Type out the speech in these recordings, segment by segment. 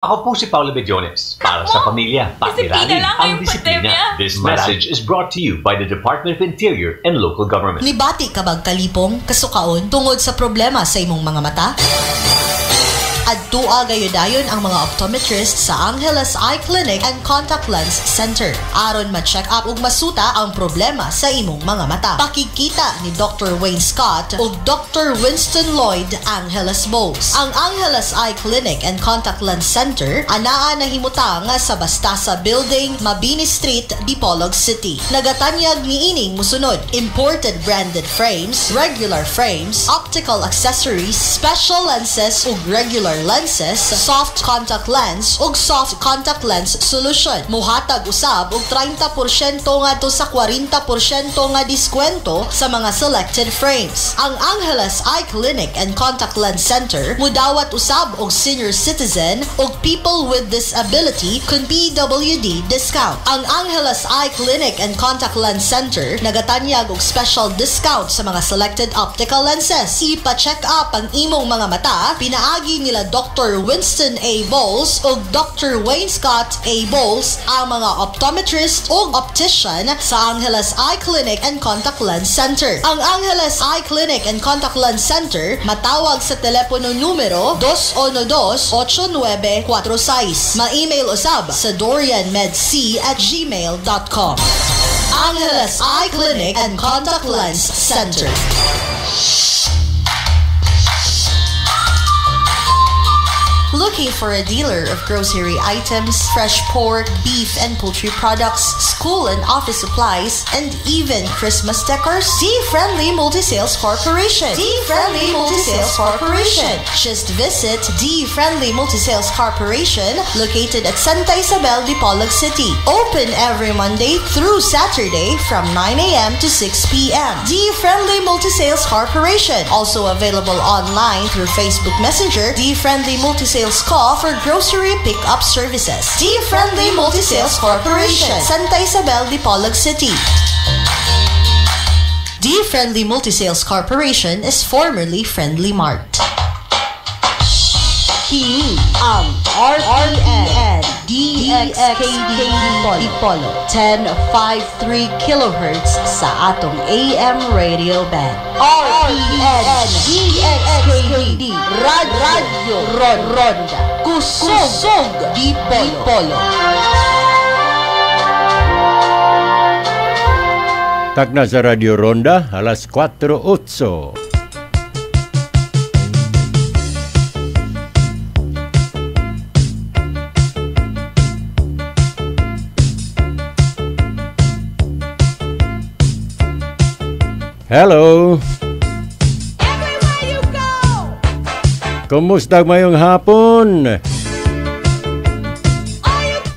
Ako po si Paolo Bediones. Para sa pamilya, lang ang disiplina. This message is brought to you by the Department of Interior and Local Government. Nibati ka bang kalipong, kasukaon, tungod sa problema sa imong mga mata? Adtua gayudayon ang mga optometrist sa Angeles Eye Clinic and Contact Lens Center. Aron ma-check up ug masuta ang problema sa imong mga mata. Pakikita ni Dr. Wayne Scott ug Dr. Winston Lloyd Angeles Bowes. Ang Angeles Eye Clinic and Contact Lens Center anaa na himuta nga sa Bastasa Building, Mabini Street, Dipolog City. Nagatanyag ni ining musunod imported branded frames, regular frames, optical accessories, special lenses ug regular lenses, soft contact lens ug soft contact lens solution. Muhatag usab og 30% ngadto sa 40% nga diskwento sa mga selected frames. Ang Angeles Eye Clinic and Contact Lens Center mudawat usab og senior citizen ug people with disability kun PWD discount. Ang Angeles Eye Clinic and Contact Lens Center nagatanyag og special discount sa mga selected optical lenses. Ipa-check up ang imong mga mata, pinaagi nila Dr. Winston A. Bowles ug Dr. Wayne Scott A. Bowles ang mga optometrist ug optician sa Angeles Eye Clinic and Contact Lens Center. Ang Angeles Eye Clinic and Contact Lens Center matawag sa telepono numero 212-8946. Ma-email usab sa dorianmedc at gmail.com. Angeles Eye Clinic and Contact Lens Center. Looking for a dealer of grocery items, fresh pork, beef, and poultry products, school and office supplies, and even Christmas decors? D-Friendly Multi-Sales Corporation. D-Friendly Multi-Sales Corporation. Just visit D-Friendly Multi-Sales Corporation located at Santa Isabel, Dipolog City. Open every Monday through Saturday from 9 a.m. to 6 p.m. D-Friendly Multi-Sales Corporation. Also available online through Facebook Messenger. D-Friendly Multi-Sales Call for grocery pickup services. D-Friendly Multi-Sales Corporation. Santa Isabel, Dipolog City. D-Friendly Multi-Sales Corporation is formerly Friendly Mart. Kini ang RTN DXKD Polo 1053 kHz sa atong AM radio band. RTN DXKD Rad Radio Ron Ronda Kusog Di Polo. Takna sa Radio Ronda, alas 4.8. Hello! Kumusta mayong hapon?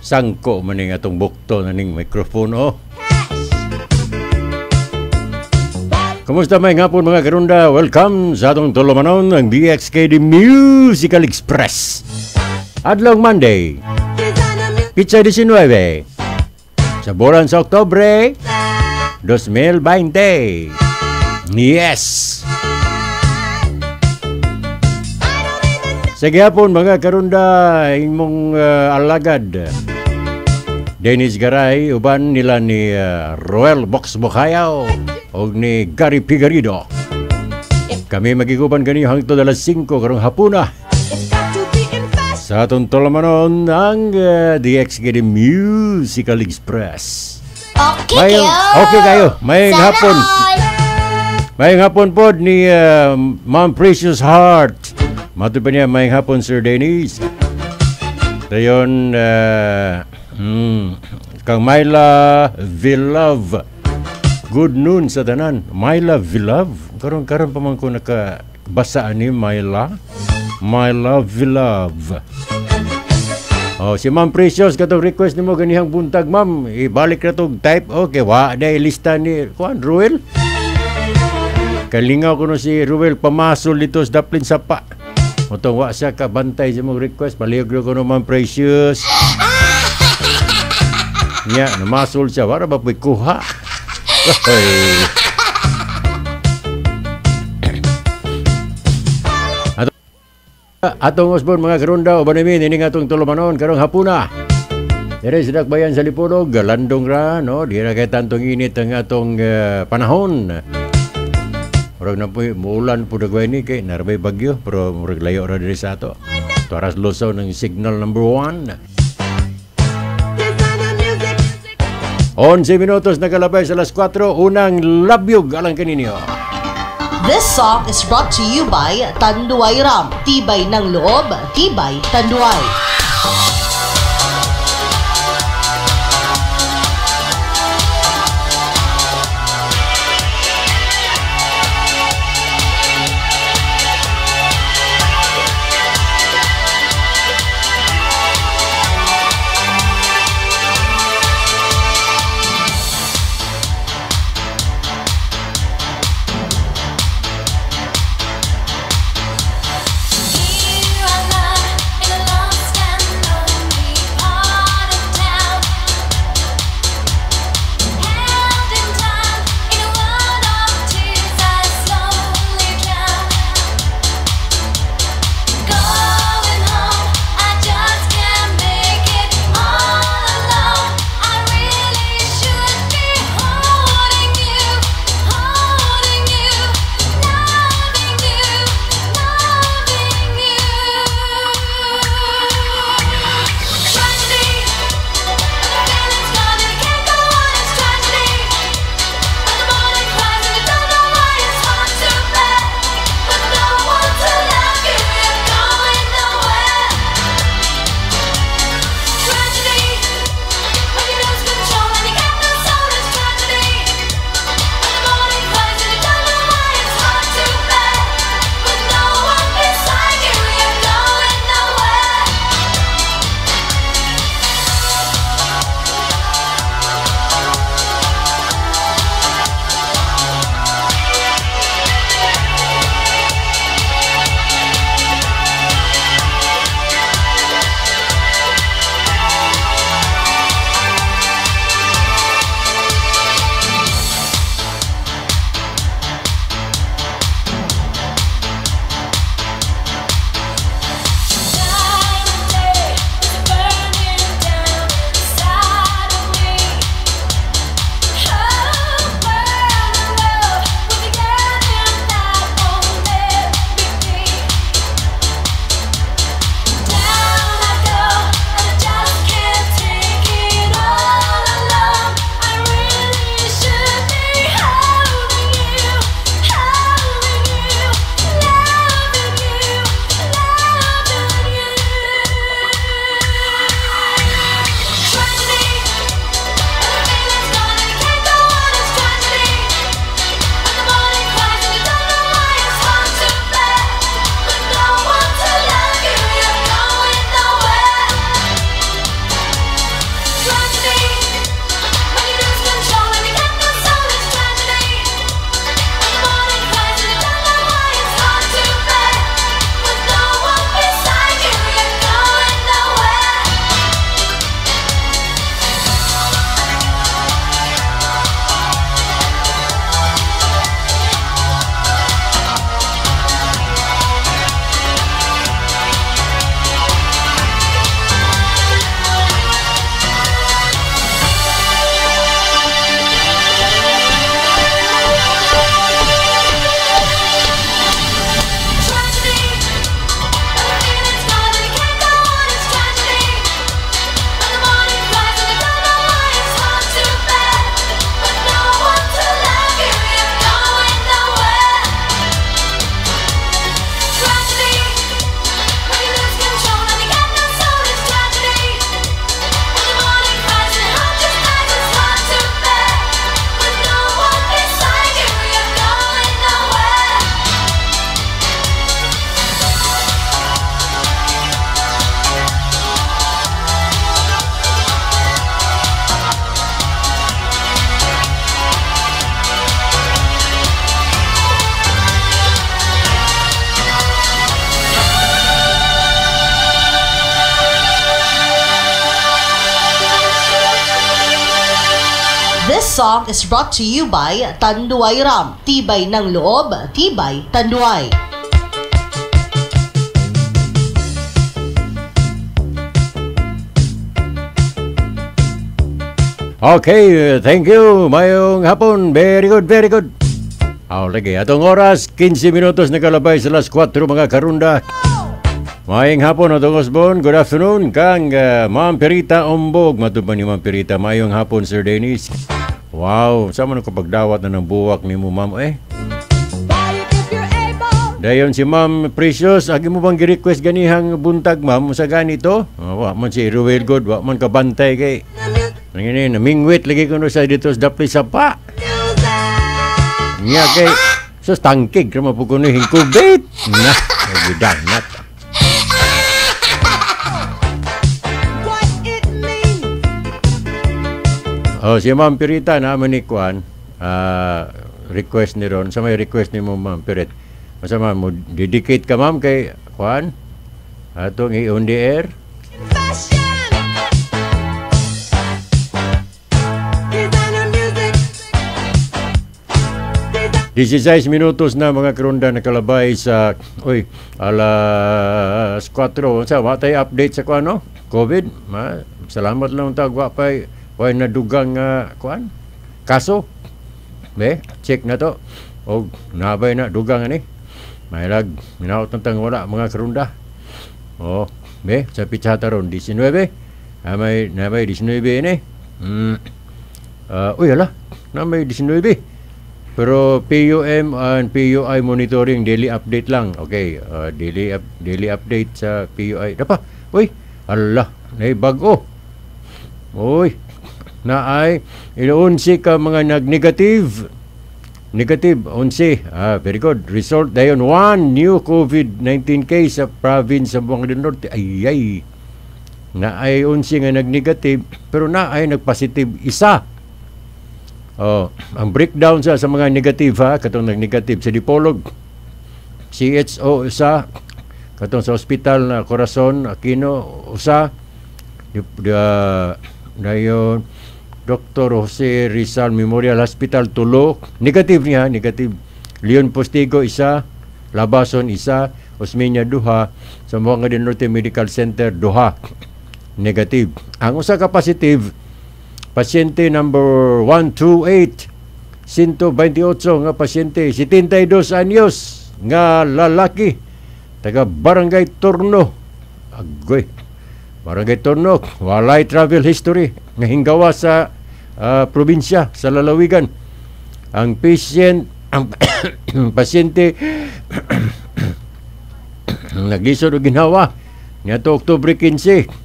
Sangko man ning atong bukto na ning mikropono. Kumusta may hapon mga karunda? Welcome sa atong tulumanon ng DXKD Musical Express. Adlong Monday, Pizza 19, sa bulan sa Oktobre, 2020. Yes! Sa gihapon mga karunda imong uh, alagad. Dennis Garay uban nila ni uh, Roel Box Bukayaw o ni Gary Pigarido. Kami magiguban kani hangtod alas 5 karong hapuna. Sa atong tolamanon ang uh, DXGD Musical Express. Okay Mayong, kayo. okay kayo. Sana hapon. all. Mayong hapon po ni uh, Ma'am Precious Heart. Mato pa niya mayong hapon Sir Dennis. Dayon, uh, hmm, kang Myla Vilove. Good noon sa tanan. Myla Vilove. Karon karon pa man ko nakabasa ni Myla. Myla Vilove. Oh, si Ma'am Precious katong request nimo ganihang buntag, Ma'am. Ibalik na tog type. Okay, wa na lista ni kuan Ruel. Kalingaw ko no si Ruel Pamasol dito sa Daplin Sapa. Motong wa siya ka bantay sa mong request. Paligro ko naman precious. Nya, namasol siya. Wala ba po'y kuha? Atong Osborne mga karunda o banimin ini nga atong tulumanon karong hapuna. Dire sedak bayan sa Lipunog, Landong ra no, dira kay tantong init ang atong uh, eh, panahon. Murag na po, muulan po nagway ni kay narabay bagyo, pero murag layo ra diri sa ato. Tuaras lusaw ng signal number one. 11 minutos nagalabay sa alas 4, unang labyog alang kaninyo. This song is brought to you by Tanduay Ram. Tibay ng loob, tibay tanduay. Ram is brought to you by Tanduay Ram. Tibay ng loob, tibay tanduay. Okay, thank you. Mayong hapon. Very good, very good. Oh, lagi. Atong oras, 15 minutos na kalabay sa las 4 mga karunda. Maayong hapon, Atong Osbon. Good afternoon, kang uh, Ma'am Perita Ombog. Matupan ni Ma'am Perita. Maayong hapon, Sir Dennis. Wow, sama na kapag dawat na ng buwak ni mo, Ma'am. Eh, Dayon si Ma'am Precious, agi mo bang gi-request ganihang buntag ma'am sa ganito? Oh, wa man si Ruel God, wa man kabantay kay. Ngini namingwit lagi kuno sa dito sa dapli sa pa. Nya kay sus tangkig ra po kuno hingkubit. Na, gidan Oh, si Ma'am Pirita na man ni Kwan, ah, request ni Ron. Sa may request ni mo Ma'am Pirit. Masa ma'am, mo dedicate ka ma'am kay Kwan. Atong i-on the air. 16 minutos na mga karunda nakalabay sa oy alas 4 sa wa tay update sa kuan no COVID ma salamat lang tag wa pay wa na dugang nga kuan kaso be check na to og nabay na dugang ani may lag minaot tang wala mga karunda oh be sa pichata ron 19 ah, may na may 19 ini hmm uh, uy ala na may 19 pero PUM and PUI monitoring daily update lang. Okay, uh, daily up, daily update sa PUI. Dapa. Uy, Allah, nay bago. Uy, na ay inuunsi ka mga nag-negative. Negative, unsi. Ah, very good. Result dayon one new COVID-19 case sa province sa Buang del Norte. Ay, ay. Na ay unsi nga nag-negative, pero na ay nag-positive isa. Oh, ang breakdown sa sa mga negative ha, katong nag-negative sa Dipolog. CHO usa katong sa ospital na Corazon Aquino usa di, da, dayon Dr. Jose Rizal Memorial Hospital tulo negative niya negative. Leon Postigo isa. Labason isa. Osmeña duha. Sa mga din Norte Medical Center duha. Negative. Ang usa ka positive pasyente number 128 128 nga pasyente 72 anyos nga lalaki. Taga Barangay Torno. Agoy Barangay Torno walay travel history nga hinggawa sa ah, probinsya sa lalawigan ang patient ang pasyente naglisod og ginhawa niadto Oktubre 15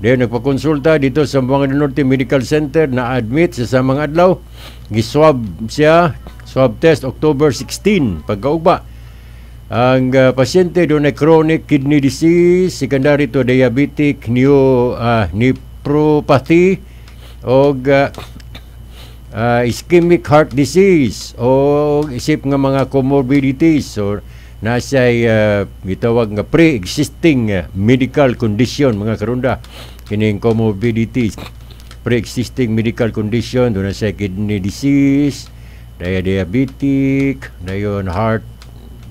Diyan nagpakonsulta dito sa del Norte Medical Center na admit sa sa mga adlaw. Giswab siya, swab test October 16 pagkaugba. Ang uh, pasyente doon ay chronic kidney disease, secondary to diabetic neo, uh, nephropathy o uh, uh, ischemic heart disease o isip nga mga comorbidities or na siya uh, gitawag nga pre-existing uh, medical condition mga karunda kining comorbidities. Pre-existing medical condition doon na kidney disease diabetic dayon heart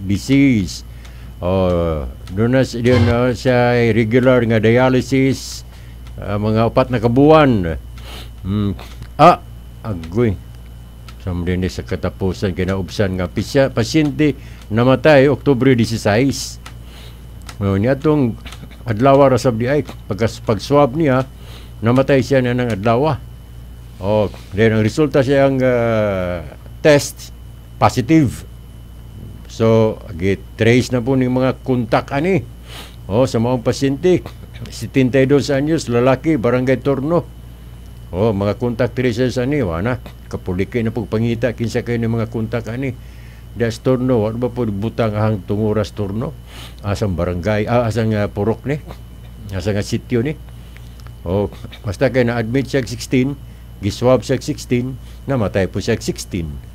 disease o doon na, doon na siya regular nga dialysis uh, mga upat na kabuan mm, ah agoy Sam din sa katapusan kinaubsan nga pisya, pasyente namatay Oktubre 16. Ngayon niya itong adlaw ra sab di ay pag pag-swab niya namatay siya na ng adlaw. Oh, then ang resulta siya ang uh, test positive. So, get trace na po ng mga kontak ani. Oh, sa mga pasyente 72 anyos, lalaki, barangay Torno. Oh, mga contact tracers ani, wana. Kapuliki na po pangita kinsa kayo ng mga kontak ani. Das turno, ano ba po butang ahang tunguras turno? Asang barangay, ah, asang uh, purok ni. Asang uh, sityo ni. Oh, basta kay na-admit siya 16, giswab siya 16, namatay po siya 16.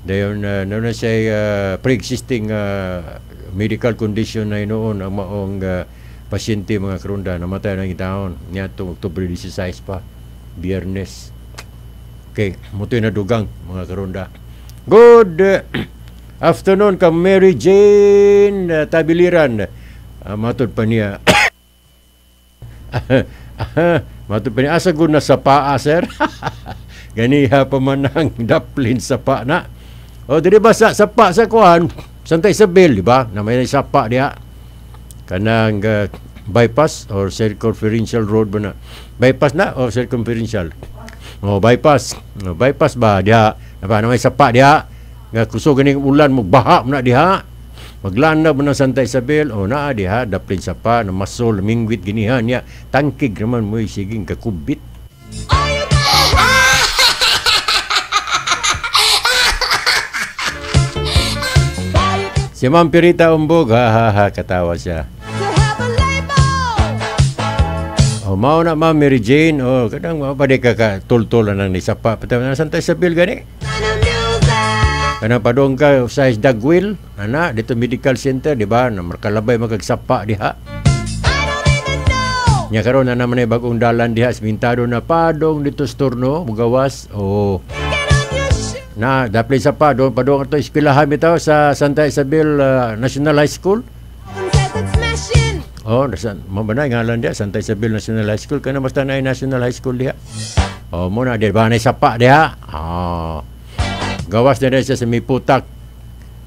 Dayon uh, na na siya uh, pre-existing uh, medical condition na noon ang maong uh, pasyente mga karunda namatay na taon. Niya itong October 16 pa. Biyernes. Okay mutoy na dugang mga karunda. Good uh, afternoon ka Mary Jane uh, Tabiliran. Uh, matod pa niya. Mato pa niya, asa gud na sa paa, sir? Ganiha pa man ang daplin sa paa na. O, dili ba sa sapa sa kuhan, Santa Isabel, di ba? Na may sapa diha. Kanang uh, bypass or circumferential road ba na? Bypass na o circumferential? O, bypass. O, bypass ba diha? Napa, na may sapa diha. Nga kusog ganing ulan mo, baha na diha. Maglanab mo ng Santa Isabel, o naa diha, daplin sa na masol, mingwit, ginihan niya. Tangkig naman mo, siging kakubit. Si Ma'am Pirita Umbog, ha ha ha, katawa siya. Oh, mao na Ma'am Mary Jane, oh, kadang mao pa di ka ka tultulan ng nisapa. Pataw na Santa Isabel gani. Kana padong ka size dagwil, ana dito medical center, di ba? Na markalabay magagsapa diha. Nya karon na naman ay bagong dalan diha simintado na padong dito sa turno, mugawas. Oh. Na dapat sa pa doon padong ato eskwelahan bitaw sa Santa Isabel uh, National High School. Oh, nasan mo ba ngalan dia Santa Isabel National High School kana basta na National High School diha. Oh, mo na di ba na sapa diha. Ah. Gawas na siya sa Miputak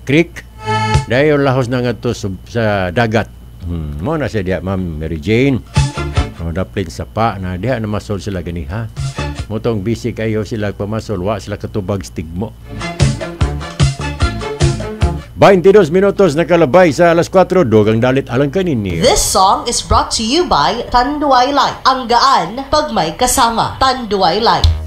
Creek. Dahil lahos na nga to sa, sa dagat. Hmm, mo na siya diha, Ma'am Mary Jane. Oh, daplin sa pa na diha na masol sila gani ha. Motong busy kayo sila pamasol, wa sila katubag stigmo. 22 minutos nakalabay sa alas 4, dogang dalit alang kanini. This song is brought to you by Tanduay Light. Ang gaan pag may kasama. Tanduay Light.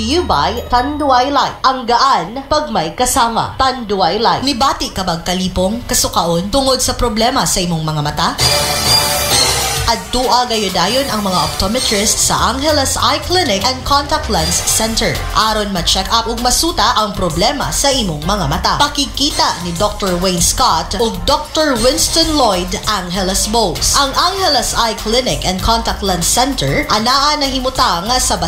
To you by Tanduay Light. Ang gaan pag may kasama. Tanduay Light. Nibati ka bang kalipong, kasukaon, tungod sa problema sa imong mga mata? Adtua gayudayon ang mga optometrist sa Angeles Eye Clinic and Contact Lens Center. Aron ma-check up ug masuta ang problema sa imong mga mata. Pakikita ni Dr. Wayne Scott ug Dr. Winston Lloyd Angeles Bowes. Ang Angeles Eye Clinic and Contact Lens Center anaa nahimuta nga sa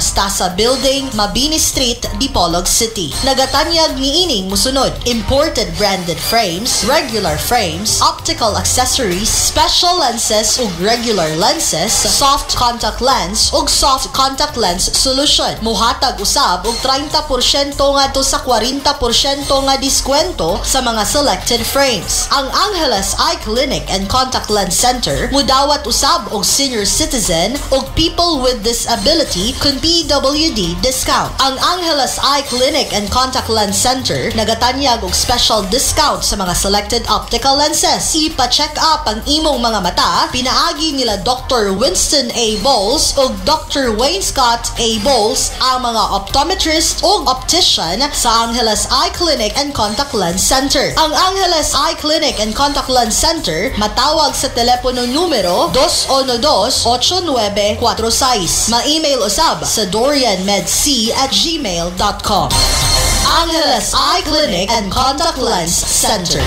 Building, Mabini Street, Dipolog City. Nagatanyag ni ining musunod imported branded frames, regular frames, optical accessories, special lenses ug regular lenses, soft contact lens ug soft contact lens solution. Muhatag usab og 30% ngadto sa 40% nga diskwento sa mga selected frames. Ang Angeles Eye Clinic and Contact Lens Center mudawat usab og senior citizen ug people with disability kun PWD discount. Ang Angeles Eye Clinic and Contact Lens Center nagatanyag og special discount sa mga selected optical lenses. Ipa-check up ang imong mga mata, pinaagi nila Dr. Winston A. Bowles ug Dr. Wayne Scott A. Bowles ang mga optometrist ug optician sa Angeles Eye Clinic and Contact Lens Center. Ang Angeles Eye Clinic and Contact Lens Center matawag sa telepono numero 212-8946. Ma-email usab sa dorianmedc at gmail.com. Angeles Eye Clinic and Contact Lens Center.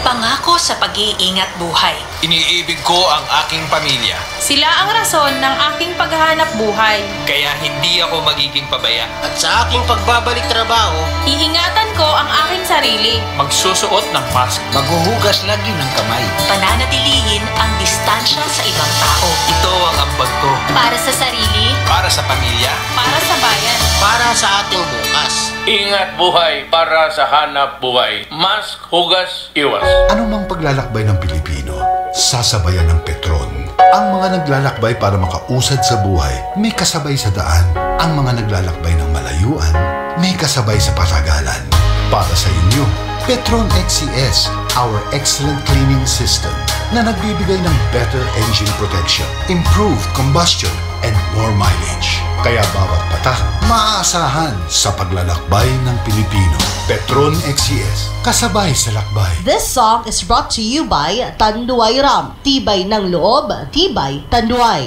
Pangako sa pag-iingat buhay. Iniibig ko ang aking pamilya, Sila ang rason ng aking paghahanap buhay. kaya hindi ako magiging pabaya. At sa aking pagbabalik trabaho, Iingatan ko ang aking sarili. Magsusuot ng mask. maghuhugas lagi ng kamay. Pananatilihin ang distansya sa ibang tao. Ito ang ambag ko Para sa sarili, para sa pamilya. para sa bayan. Para sa ating bukas. Ingat buhay para sa hanap buhay. Mask, hugas, iwas. Anumang paglalakbay ng Pilipino, sasabayan ng Petron. Ang mga naglalakbay para makausad sa buhay, may kasabay sa daan. Ang mga naglalakbay ng malayuan, may kasabay sa patagalan. Para sa inyo, Petron XCS, our excellent cleaning system na nagbibigay ng better engine protection, improved combustion, and more mileage. Kaya bawat patak, maaasahan sa paglalakbay ng Pilipino. Petron XCS, kasabay sa lakbay. This song is brought to you by Tanduay Ram. Tibay ng loob, tibay Tanduay.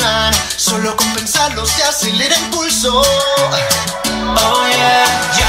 Solo con pensarlo se acelera el pulso. Oh yeah,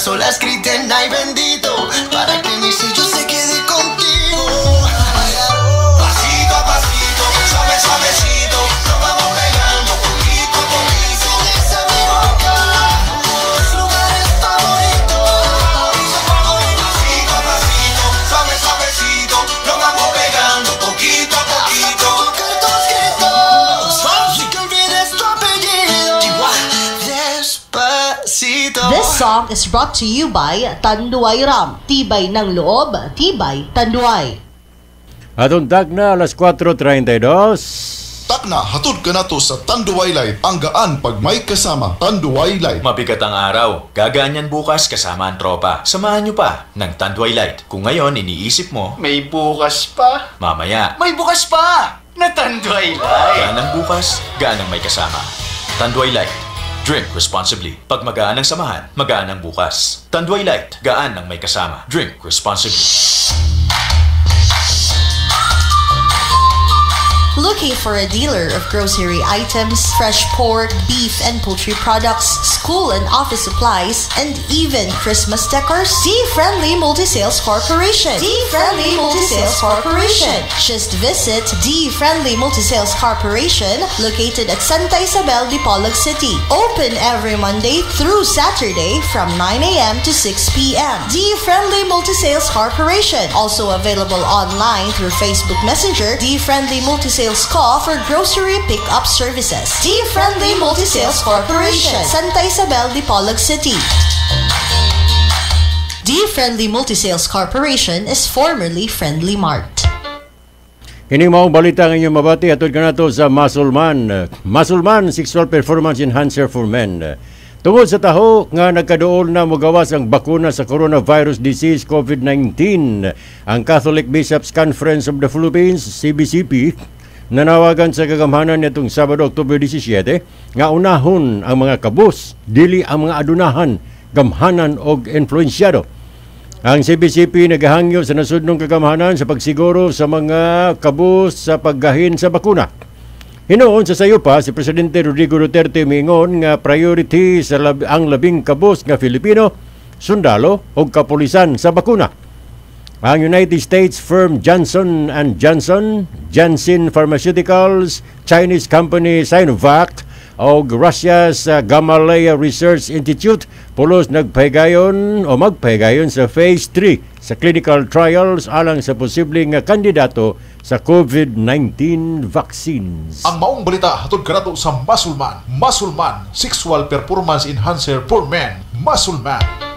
las olas griten ay bendito, Song is brought to you by Tanduay Ram. Tibay ng loob, tibay Tanduay. Atong tag na alas 4.32. Tak na, hatod ka na to sa Tanduay Light. Ang gaan pag may kasama. Tanduay Light. Mabigat ang araw. Gagaan yan bukas kasama ang tropa. Samahan nyo pa ng Tanduay Light. Kung ngayon iniisip mo, May bukas pa. mamaya. May bukas pa. Natanduay lang. Gaan ang bukas, gaan ang may kasama. Tanduay Light. Drink responsibly. Pag magaan ang samahan, magaan ang bukas. Tanduay Light. Gaan ang may kasama. Drink responsibly. Looking for a dealer of grocery items, fresh pork, beef and poultry products, school and office supplies, and even Christmas decors? D-Friendly Multi-Sales Corporation. D-Friendly Multi-Sales Corporation. Just visit D-Friendly Multi-Sales Corporation located at Santa Isabel, de Dipolog City. Open every Monday through Saturday from 9 a.m. to 6 p.m. D-Friendly Multi-Sales Corporation. Also available online through Facebook Messenger. D-Friendly Multi-Sales Call for grocery pickup services. D-Friendly Multi-Sales Corporation. Santa Isabel, Dipolog City. D-Friendly Multi-Sales Corporation is formerly Friendly Mart. Kini mao balita nga inyong mabati atod kanato sa Muscleman. Muscleman Sexual Performance Enhancer for Men. Tungod sa taho nga nagkaduol na mogawas ang bakuna sa coronavirus disease COVID-19, ang Catholic Bishops Conference of the Philippines, CBCP, nanawagan sa kagamhanan nitong Sabado, October 17, nga unahon ang mga kabus, dili ang mga adunahan, gamhanan og influensyado. Ang CBCP naghahangyo sa nasudnong kagamhanan sa pagsiguro sa mga kabus sa paggahin sa bakuna. Hinoon sa sayo pa si Presidente Rodrigo Duterte mingon nga priority sa lab- ang labing kabus nga Filipino, sundalo o kapulisan sa bakuna. Ang United States firm Johnson and Johnson, Janssen Pharmaceuticals, Chinese company Sinovac, o Russia's uh, Gamaleya Research Institute pulos nagpahigayon o magpahigayon sa phase 3 sa clinical trials alang sa posibleng kandidato sa COVID-19 vaccines. Ang maong balita hatod ka na to sa Muscleman. Muscleman Sexual Performance Enhancer for Men. Muscleman.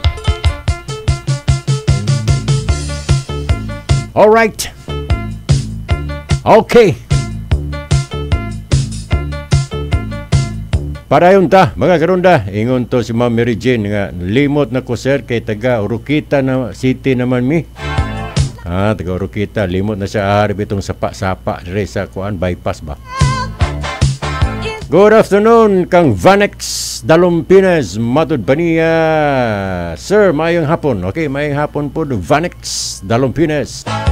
All right. Okay. Padayon ta, mga karunda, ingon to si Ma'am Mary Jane nga limot na ko sir kay taga Urukita na city naman mi. Ah, taga Urukita, limot na siya harap itong sapa-sapa dire sa kuan bypass ba. Good afternoon kang Vanex Dalumpines matud pa niya. Sir, mayong hapon. Okay, mayong hapon po Vanex Dalumpines.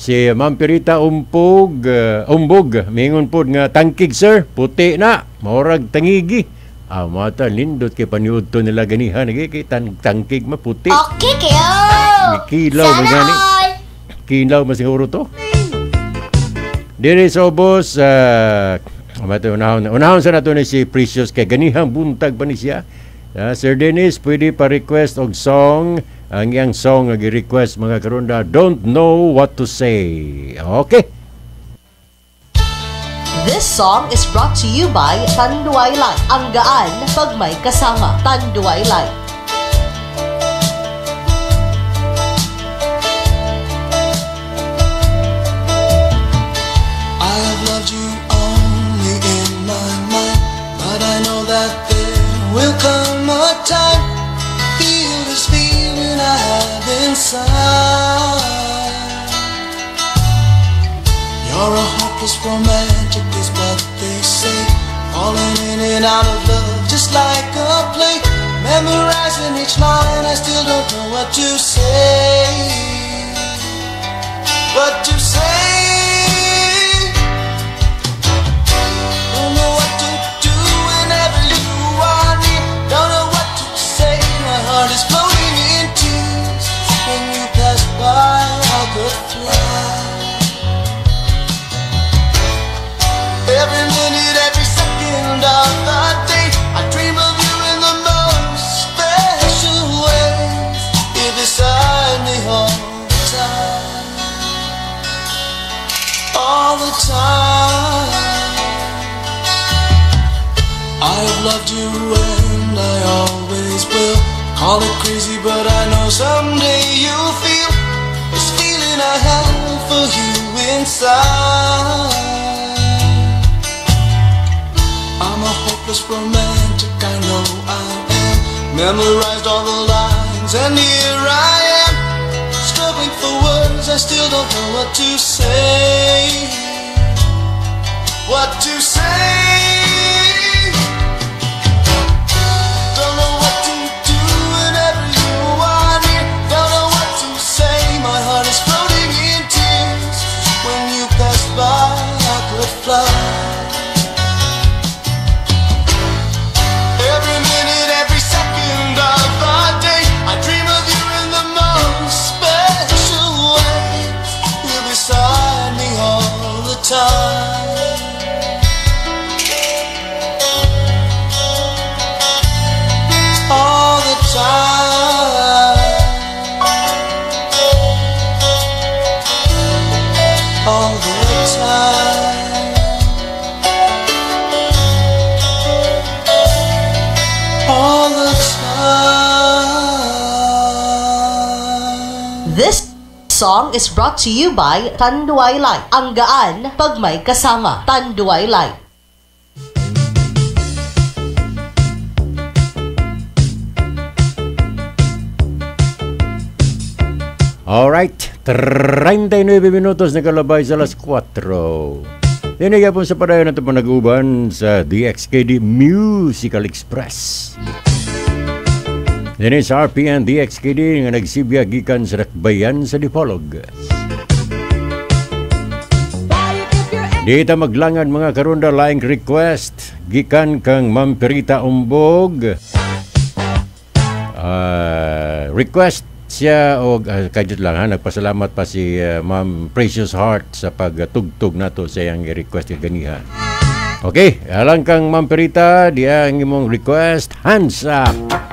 Si Ma'am Pirita Umpog, uh, Umbog, mingon po nga tangkig sir, puti na, maurag tangigi. Ah, mata lindot kay paniud to nila ganihan, kay tan tangkig maputi. Okay kayo! Kilaw magani. all! Kilaw man siguro to. Diri sa ubos, uh, mato unahon, unahon sa nato ni si Precious kay ganihang buntag pa ni siya. Ah, Sir Dennis, pwede pa request og song ang iyang song nga gi-request mga karunda, Don't Know What to Say. Okay. This song is brought to you by Tanduay Light. Ang gaan pag may kasama. Tanduay Light. I have loved you only in my mind, but I know that there will come a time. Have inside. You're a hopeless romantic, is what they say. Falling in and out of love, just like a play. Memorizing each line, I still don't know what to say. What to say? You and I always will. Call it crazy, but I know someday you'll feel this feeling I have for you inside. I'm a hopeless romantic, I know I am. Memorized all the lines, and here I am. Struggling for words, I still don't know what to say. What to say? Song is brought to you by Tanduay Light. Ang gaan pag may kasama. Tanduay Light. Alright, 39 minutos na kalabay sa alas 4. Dinigay po sa padayon natin po nag-uban sa DXKD Musical Express. Dini sa RPN DXKD nga nagsibya gikan sa Rakbayan sa Dipolog. Dita maglangan mga karunda laing request gikan kang Ma'am Perita Umbog. Ah, request siya o uh, kadyo lang ha nagpasalamat pa si ah, Ma'am Precious Heart sa pagtugtog nato sa iyang request nga ganiha. Okay, alang kang Ma'am diya ang imong request. Hands up!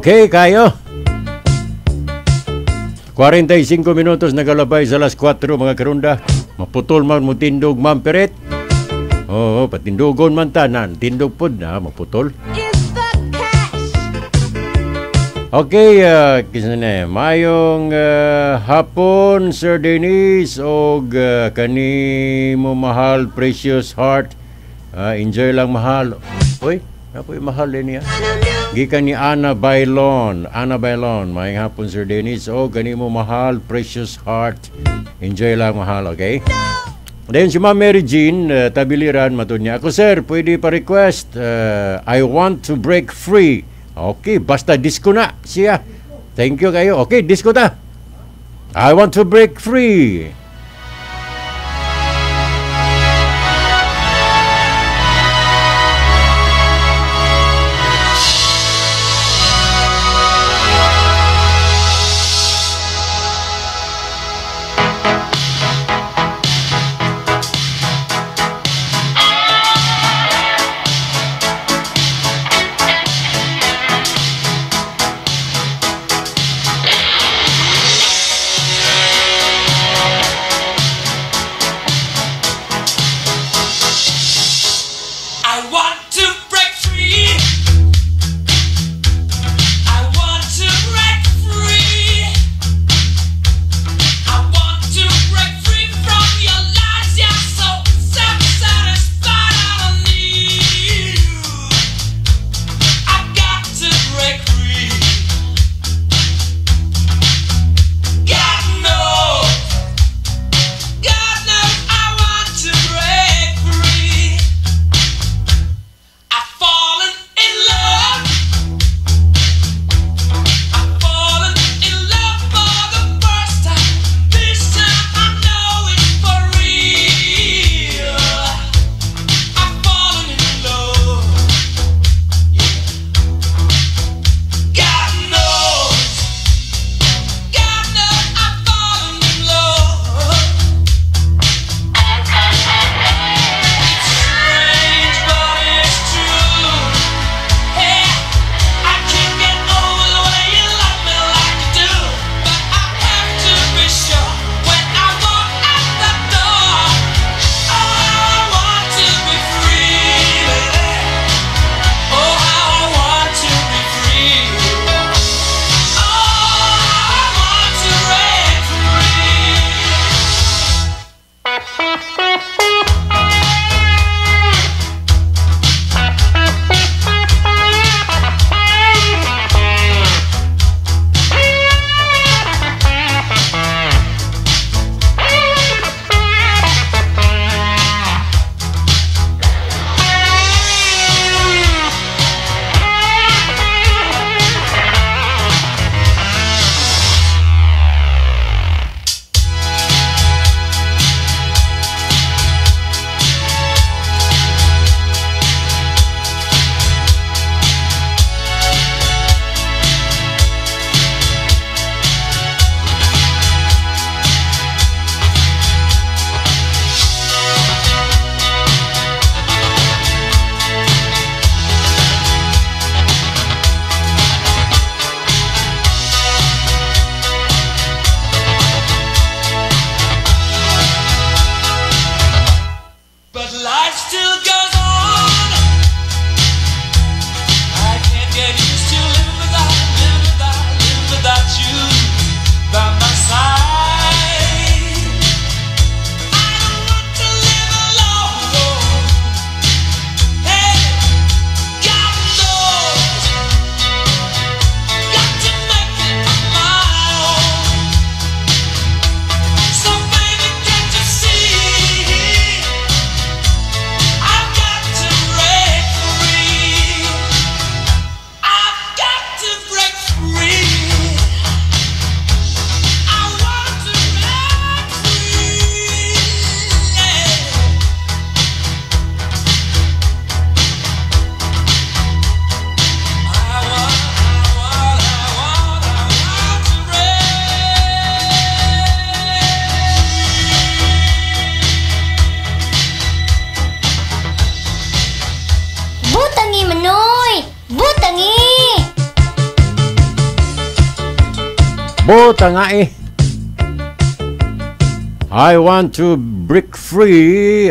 Okay, kayo. 45 minutos nagalabay sa alas 4 mga karunda. Maputol man mo tindog mamperet. Oo, patindugon man tanan. Tindog pod na, maputol. Okay, uh, kisa na mayong uh, hapon, Sir Denise, o uh, kani mo mahal, precious heart. Uh, enjoy lang mahal. Uy, napoy mahal din niya. Gikan ni Ana Bailon. Ana Bailon, mayong hapon, Sir Denise. O kani mo mahal, precious heart. Enjoy lang mahal, okay? Then si Ma'am Mary Jean, uh, tabiliran, matun niya. Ako sir, pwede pa request. Uh, I want to break free. Okay, basta disco na siya. Thank you kayo. Okay, disco ta. I want to break free. Nakalimutan nga eh. I want to break free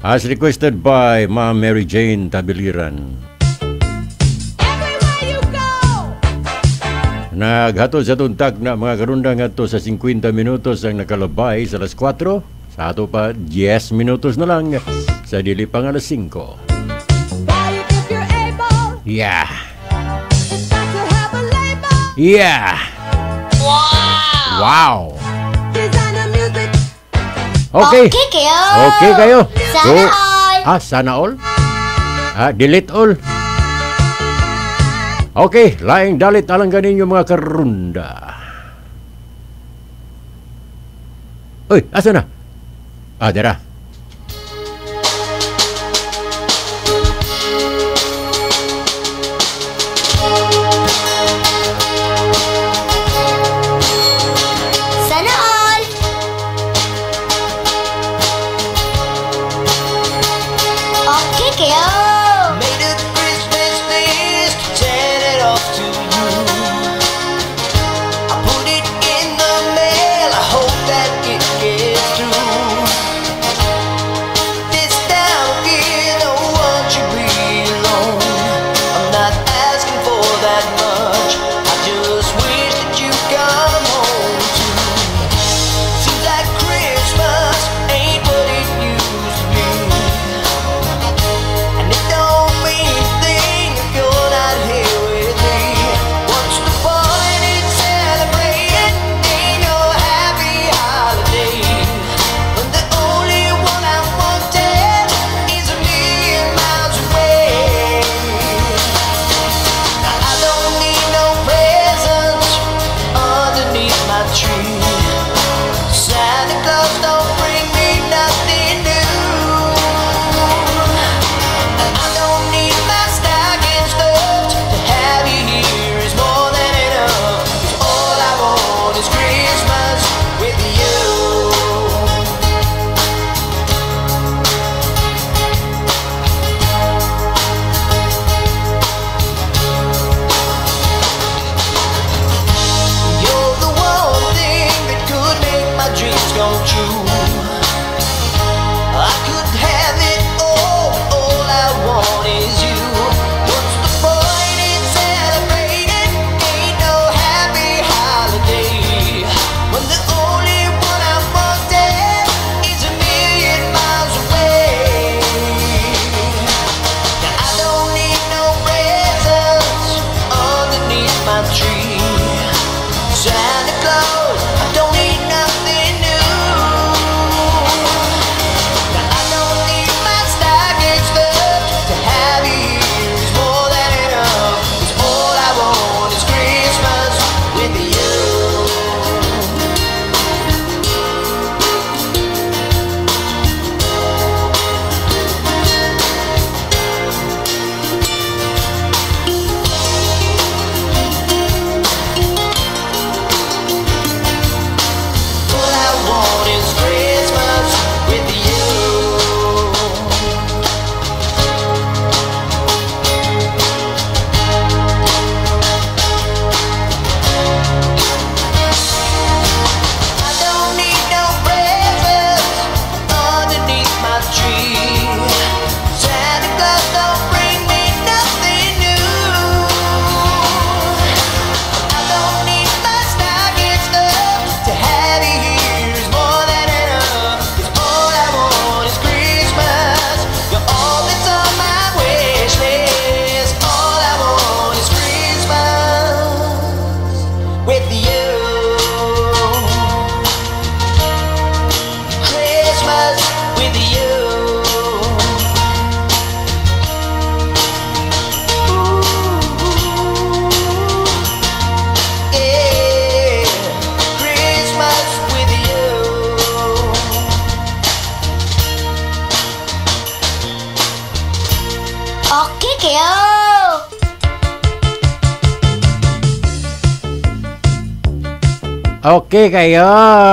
as requested by Ma Mary Jane Tabiliran. Naghatod sa tuntag na mga karundang ato sa 50 minutos ang nakalabay sa alas 4. Sa ato pa 10 minutos na lang sa dili pang alas 5. Yeah. Yeah. Wow. Okay. Okay, kayo. Okay, kayo. Sana Go. all. Ah, sana all. Ah, delete all. Okay, laing dalit alang ganin yung mga karunda. Uy, asa na? Ah, dara.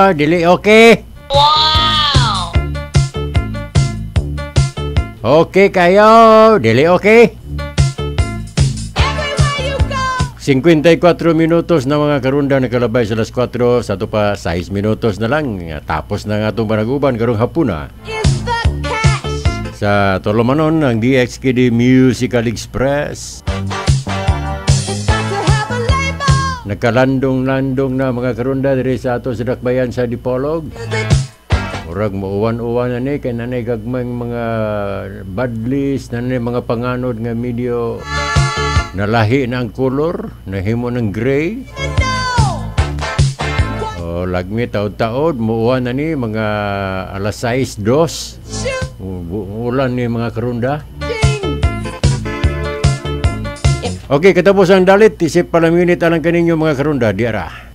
car, dili okay. Wow! Okay kayo, dili okay. 54 minutos na mga karunda na kalabay sa las 4 sa pa 6 minutos na lang tapos na nga itong baraguban karong hapuna sa Tolomanon ang DXKD Musical Express Nakalandong-landong na mga karunda diri sa ato sa dakbayan sa Dipolog. Murag mauwan-uwan na ni kay nanay gagmay mga badlis nanay mga panganod nga medyo nalahi na ang color nahimo ng gray. O lagmi taod-taod muuwan na ni mga alas 6 dos. U- ulan ni mga karunda Okay, katapos ang dalit, isip pala minute alang kaninyo mga karunda, diara. O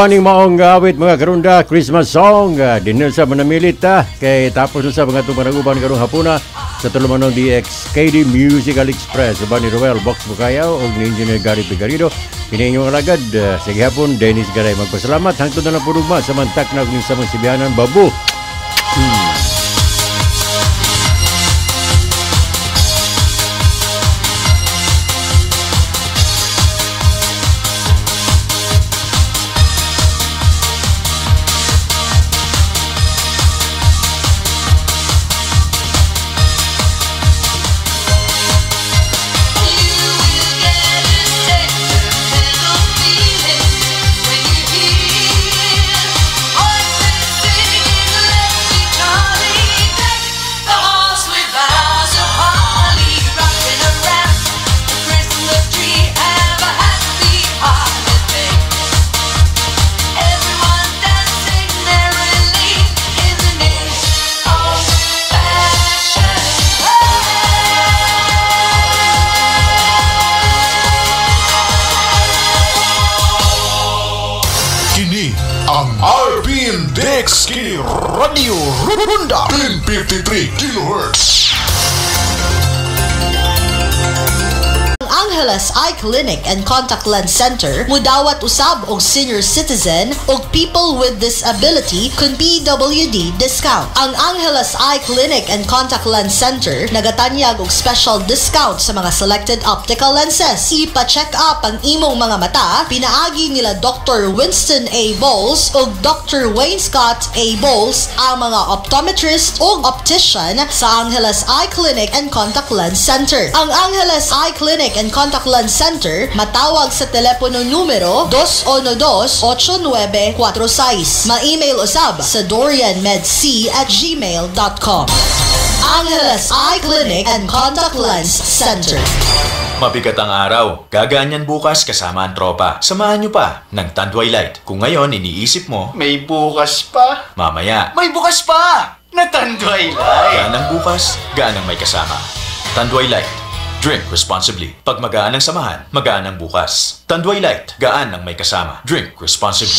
ba ning maong awit mga karunda Christmas song. Uh, dinil sa manamilit ta kay tapos sa mga tumanaguban karong hapuna sa tulumanong DX KD Musical Express. Uban ni Roel Box Bukayaw o ni Engineer Gary Pigarido. Kini inyong alagad uh, sige hapon Dennis Garay magpasalamat. Hangtod na lang purugma sa mantak na ug sa mga sibiyanan babu. Hmm. Clinic and Contact Lens Center mudawat usab og senior citizen og people with disability kun PWD discount. Ang Angeles Eye Clinic and Contact Lens Center nagatanyag og special discount sa mga selected optical lenses. Ipa-check up ang imong mga mata pinaagi nila Dr. Winston A. Bowles ug Dr. Wayne Scott A. Bowles ang mga optometrist ug optician sa Angeles Eye Clinic and Contact Lens Center. Ang Angeles Eye Clinic and Contact Lens Center matawag sa telepono numero 212-8946. Ma-email usab sa dorianmedc at gmail.com. Angeles Eye Clinic and Contact Lens Center. Mabigat ang araw. Gaganyan bukas kasama ang tropa. Samahan nyo pa ng Tanduay Light. Kung ngayon iniisip mo, May bukas pa. mamaya. May bukas pa! Natanduay Gaan lang. ang bukas, gaan ang may kasama. Tanduay Light. Drink responsibly. Pag magaan ang samahan, magaan ang bukas. Tanduay Light, gaan ang may kasama. Drink responsibly.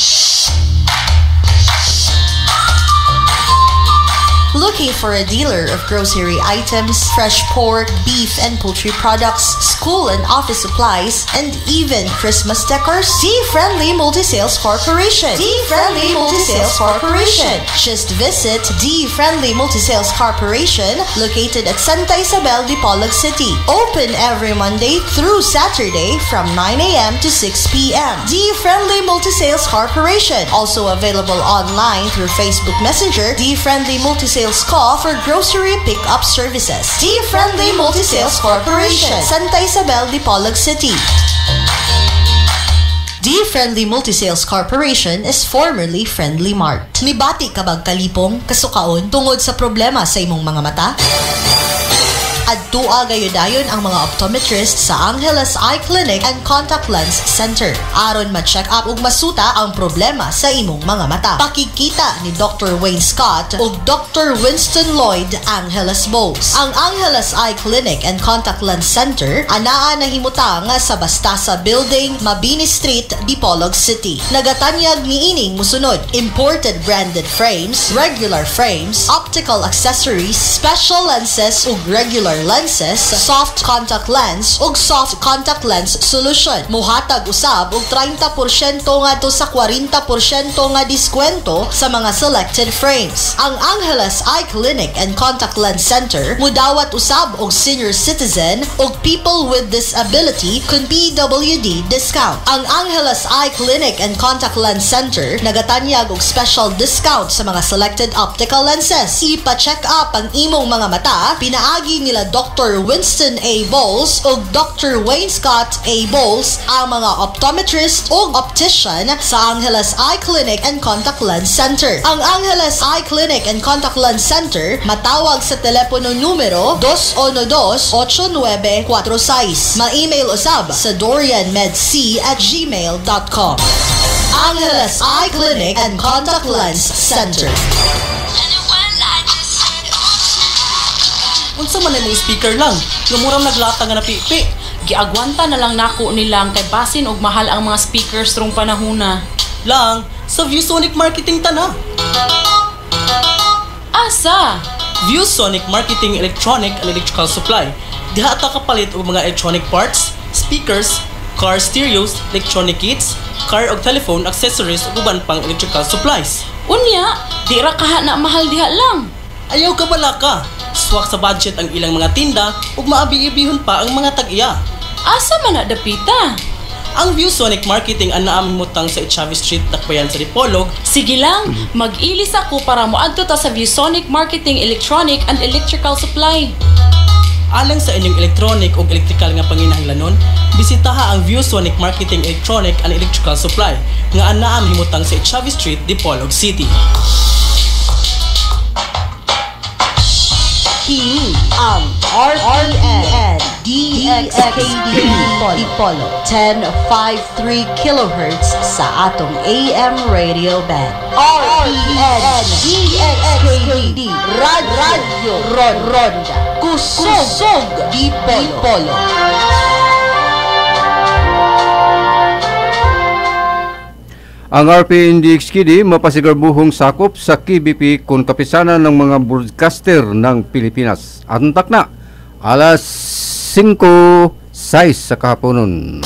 Looking for a dealer of grocery items, fresh pork, beef and poultry products, school and office supplies, and even Christmas decors? D-Friendly Multi-Sales Corporation. D-Friendly Multi-Sales Corporation. Just visit D-Friendly Multi-Sales Corporation located at Santa Isabel, de Dipolog City. Open every Monday through Saturday from 9 a.m. to 6 p.m. D-Friendly Multi-Sales Corporation. Also available online through Facebook Messenger. D-Friendly Multi-Sales Call for grocery pickup services. D-Friendly Multi-Sales Corporation. Santa Isabel, Dipolog City. D-Friendly Multi-Sales Corporation is formerly Friendly Mart. Nibati kabag kalipong, kasukaon, tungod sa problema sa imong mga mata? Adtua gayudayon ang mga optometrist sa Angeles Eye Clinic and Contact Lens Center. Aron ma-check up ug masuta ang problema sa imong mga mata. Pakikita ni Dr. Wayne Scott ug Dr. Winston Lloyd Angeles Bowles. Ang Angeles Eye Clinic and Contact Lens Center anaa nahimutang sa Bastasa Building, Mabini Street, Dipolog City. Nagatanyag niining musunod imported branded frames, regular frames, optical accessories, special lenses ug regular lenses, soft contact lens ug soft contact lens solution. Muhatag usab og 30% ngadto sa 40% nga diskwento sa mga selected frames. Ang Angeles Eye Clinic and Contact Lens Center mudawat usab og senior citizen ug people with disability kun PWD discount. Ang Angeles Eye Clinic and Contact Lens Center nagatanyag og special discount sa mga selected optical lenses. Ipa-check up ang imong mga mata, pinaagi nila Dr. Winston A. Bowles ug Dr. Wayne Scott A. Bowles ang mga optometrist ug optician sa Angeles Eye Clinic and Contact Lens Center. Ang Angeles Eye Clinic and Contact Lens Center matawag sa telepono numero 212-8946. Ma-email usab sa dorianmedc at gmail.com. Angeles Eye Clinic and Contact Lens Center. Unsa man imong speaker lang, lumurang naglata nga napipi. Giagwanta na lang nako nilang kay basin og mahal ang mga speakers rong panahuna. Lang, sa ViewSonic Marketing tana. Asa? ViewSonic Marketing Electronic and Electrical Supply. Diha ta kapalit og mga electronic parts, speakers, car stereos, electronic kits, car og telephone accessories ug uban pang electrical supplies. Unya, di ra kaha na mahal diha lang. Ayaw ka bala ka. Swak sa budget ang ilang mga tinda ug maabi-ibihon pa ang mga tag-iya. Asa man na dapita? Ang ViewSonic Marketing ang naamimutang sa Echavi Street, Takbayan sa Dipolog. Sige lang, mag-ilis ako para moadto ta sa ViewSonic Marketing Electronic and Electrical Supply. Alang sa inyong electronic o electrical nga panginahanglanon, bisitaha ang ViewSonic Marketing Electronic and Electrical Supply nga anaam himutang sa Echavi Street, Dipolog City. Kini ang RPN DXKD Dipolo 1053 kHz sa atong AM radio band. RPN DXKD Rad Radio Ron Ronda Kusog Dipolo. Ang RP Index KD mapasigarbuhong sakop sa KBP kung kapisanan ng mga broadcaster ng Pilipinas. Antak na, alas 5.6 sa kahaponon.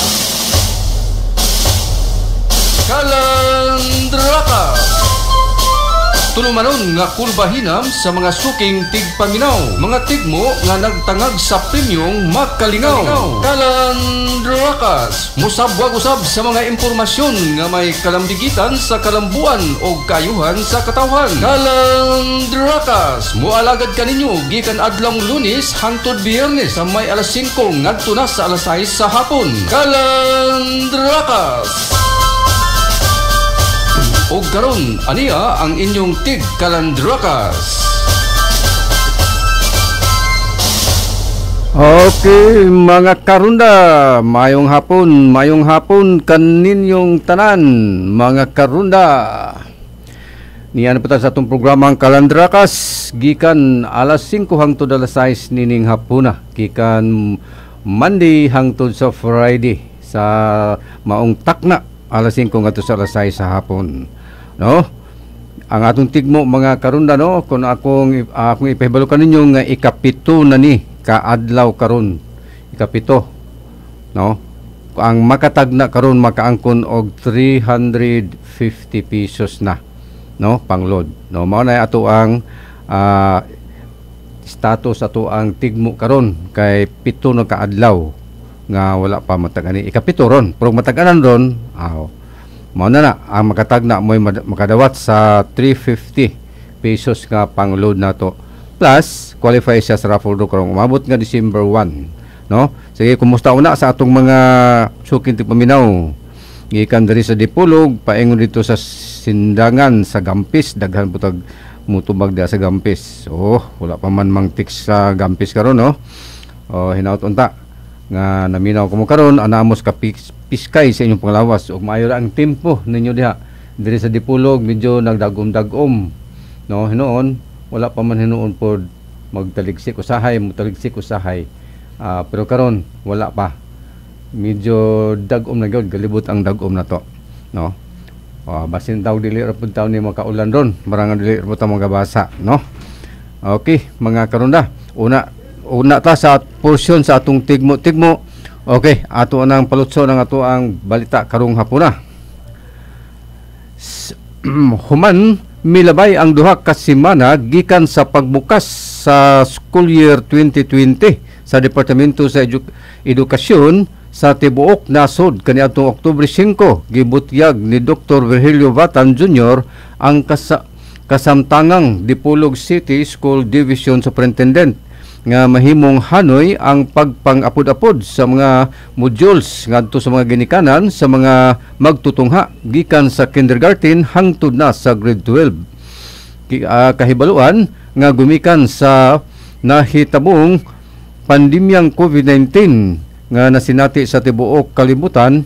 Tulumanon nga kulbahinam sa mga suking tigpaminaw. Mga tigmo nga nagtangag sa premiong makalingaw Kalandrakas Musabwag usab sa mga impormasyon nga may kalambigitan sa kalambuan o kayuhan sa katawhan. Kalandrakas Mualagad kaninyo gikan adlong lunis hangtod biyernes sa may alas 5 ngadto na sa alas 6 sa hapon. Kalandrakas o karon aniya ang inyong tig kalandrakas. Okay, mga karunda, mayong hapon, mayong hapon kaninyong tanan, mga karunda. Niyan pa sa atong programang Kalandrakas, gikan alas 5 hangtod alas 6 nining hapuna, gikan Monday hangtod sa Friday sa maong takna alas 5 ngadto sa alas 6 sa hapon. No? Ang atong tigmo mga karunda no kung akong akong ipahibalo kaninyo nga ikapito na ni kaadlaw karon. Ikapito. No? Ang makatagna karon makaangkon og 350 pesos na no pangload no mao na ato ang ah, status ato ang tigmo karon kay pito na kaadlaw nga wala pa matagani ikapito ron pero mataganan ron aw mao na na ang makatagna mo'y mad- makadawat sa 350 pesos nga pangload nato plus qualify siya sa raffle draw karong umabot nga December 1 no? Sige kumusta una sa atong mga suking tigpaminaw gikan diri sa Dipulog paingon dito sa Sindangan sa Gampis daghan putag mutubag dia sa Gampis. Oh wala pa man mang tix sa Gampis karon no? Oh hinaut unta nga naminaw ko mo karon anamos ka pis- piskay sa inyong panglawas ug maayo ang tempo ninyo diha. Diri sa Dipulog medyo nagdagom-dagom. No hinuon wala pa man hinuon pod magtaligsik usahay magtaligsik usahay Ah, pero karon wala pa. Medyo dagom na gyud galibot ang dagom na to. No? Oh, basin daw dili ra pud taw ni makaulan ron. Marangan dili ra ta magabasa no? Okay mga karunda. Una una ta sa portion sa atong tigmo tigmo okay ato nang palutso ng ato ang balita karong hapuna S- human milabay ang duha ka semana gikan sa pagbukas sa school year 2020 sa Departamento sa Edu- Edukasyon sa tibuok nasod kaniadtong Oktubre 5 gibutyag ni Dr. Virgilio Batan Jr. ang kasa- kasamtangang Dipolog City School Division Superintendent nga mahimong hanoy ang pagpang-apod-apod sa mga modules ngadto sa mga ginikanan sa mga magtutungha gikan sa kindergarten hangtod na sa grade 12 Ki- ah, kahibaluan nga gumikan sa nahitabong pandemyang COVID-19 nga nasinati sa tibuok kalibutan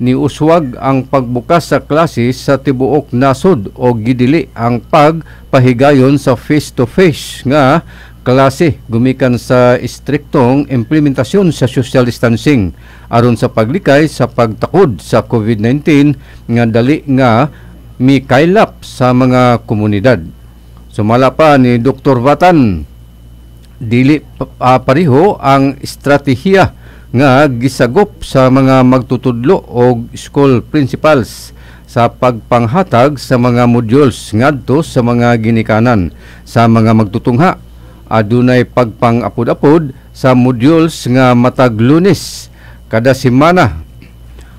ni uswag ang pagbukas sa klase sa tibuok nasod o gidili ang pagpahigayon sa face-to-face nga klase gumikan sa istriktong implementasyon sa social distancing aron sa paglikay sa pagtakod sa COVID-19 nga dali nga mikaylap sa mga komunidad. Sumala pa ni Dr. Vatan dili ah, pareho ang estratehiya nga gisagop sa mga magtutudlo o school principals sa pagpanghatag sa mga modules ngadto sa mga ginikanan sa mga magtutungha adunay pagpang-apod-apod sa modules nga matag Lunes kada semana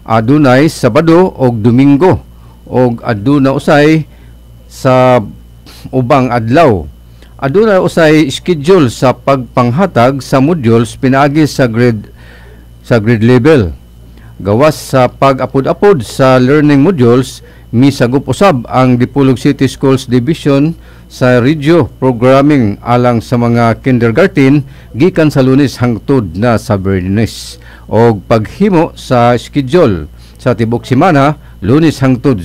adunay Sabado og Domingo og aduna usay sa ubang adlaw. Aduna usay schedule sa pagpanghatag sa modules pinaagi sa grade sa grade level. Gawas sa pag-apod-apod sa learning modules misagop usab ang Dipolog City Schools Division sa radio programming alang sa mga kindergarten gikan sa Lunes hangtod na sa Bernes og paghimo sa schedule sa tibok semana Lunes hangtod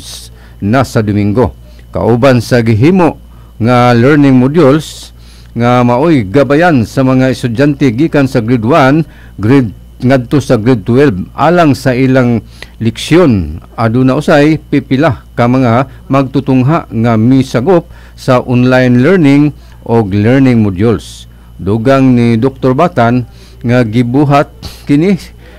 na sa Domingo. Kauban sa gihimo nga learning modules nga maoy gabayan sa mga estudyante gikan sa grade 1, grade ngadto sa grade 12 alang sa ilang leksyon aduna usay pipila ka mga magtutungha nga misagop sa online learning og learning modules dugang ni Dr. Batan nga gibuhat kini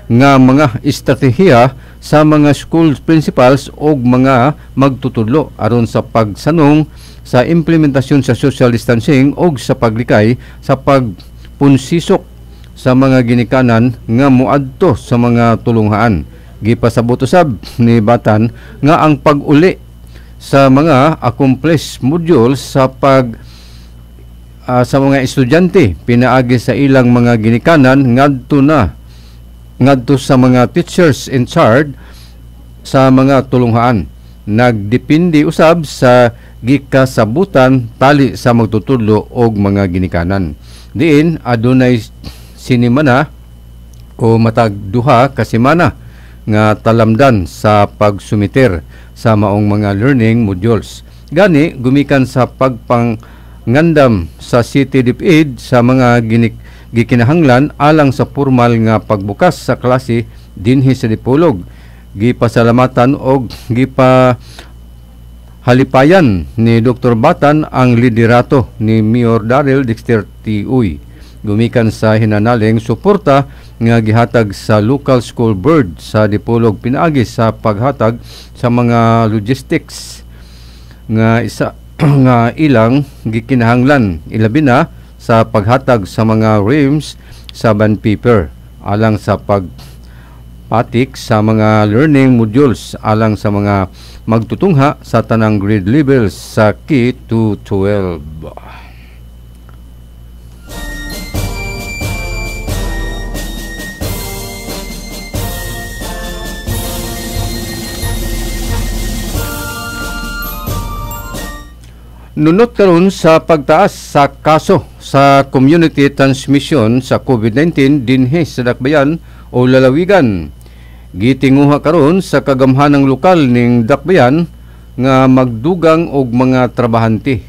nga mga estratehiya sa mga school principals og mga magtutudlo aron sa pagsanong sa implementasyon sa social distancing og sa paglikay sa pagpunsisok sa mga ginikanan nga muadto sa mga tulunghaan. Gipasabot usab ni Batan nga ang pag-uli sa mga accomplished modules sa pag ah, sa mga estudyante. Pinaagi sa ilang mga ginikanan ngadto na ngadto sa mga teachers in charge sa mga tulunghaan nagdepende usab sa gikasabutan tali sa magtutudlo og mga ginikanan. Diin adunay sinimana o matag duha ka semana nga talamdan sa pagsumiter sa maong mga learning modules gani gumikan sa pagpang ngandam sa City sa mga ginik gikinahanglan alang sa formal nga pagbukas sa klase dinhi sa Dipolog. Gipasalamatan og gipa halipayan ni Dr. Batan ang liderato ni Mayor Daryl Dexter T. Gumikan sa hinanaling suporta nga gihatag sa local school board sa Dipolog pinaagi sa paghatag sa mga logistics nga isa nga ilang gikinahanglan ilabi na sa paghatag sa mga rims sa paper alang sa pag patik sa mga learning modules alang sa mga magtutungha sa tanang grade levels sa K to 12. Nunot karon sa pagtaas sa kaso sa community transmission sa COVID-19 dinhi sa Dakbayan o lalawigan. Gitinguha karon sa kagamhanang lokal ning Dakbayan nga magdugang og mga trabahante,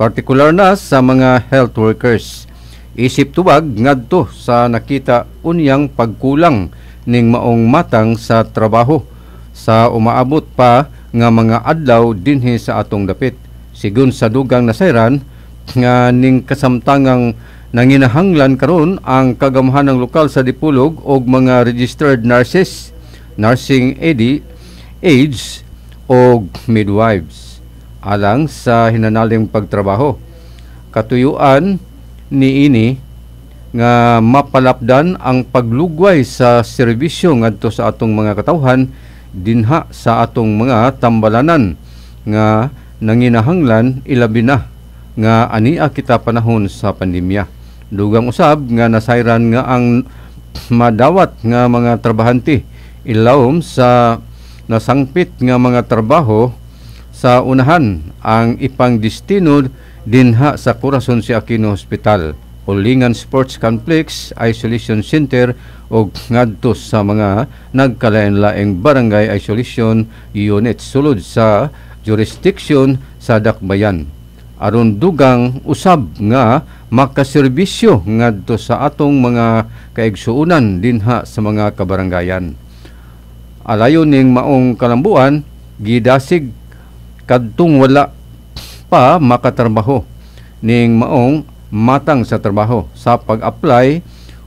partikular na sa mga health workers. Isip tubag ngadto sa nakita unyang pagkulang ning maong matang sa trabaho sa umaabot pa nga mga adlaw dinhi sa atong dapit. Sigun sa dugang nasayran nga ning kasamtangang nanginahanglan karon ang kagamhanang lokal sa Dipulog og mga registered nurses, nursing aide, aides o midwives alang sa hinanaling pagtrabaho. Katuyuan ni ini nga mapalapdan ang paglugway sa serbisyo ngadto sa atong mga katawhan dinha sa atong mga tambalanan nga nanginahanglan ilabi na nga ania kita panahon sa pandemya. Dugang usab nga nasayran nga ang madawat nga mga trabahante ilawom sa nasangpit nga mga trabaho sa unahan ang ipang destino dinha sa Corazon si Aquino Hospital, Ulingan Sports Complex, Isolation Center o ngadto sa mga nagkalain-laing barangay isolation units sulod sa jurisdiction sa Dakbayan. Aron dugang usab nga makaserbisyo ngadto sa atong mga kaigsuunan dinha sa mga kabarangayan. Alayon ning maong kalambuan, gidasig kadtong wala pa makatrabaho ning maong matang sa trabaho sa pag-apply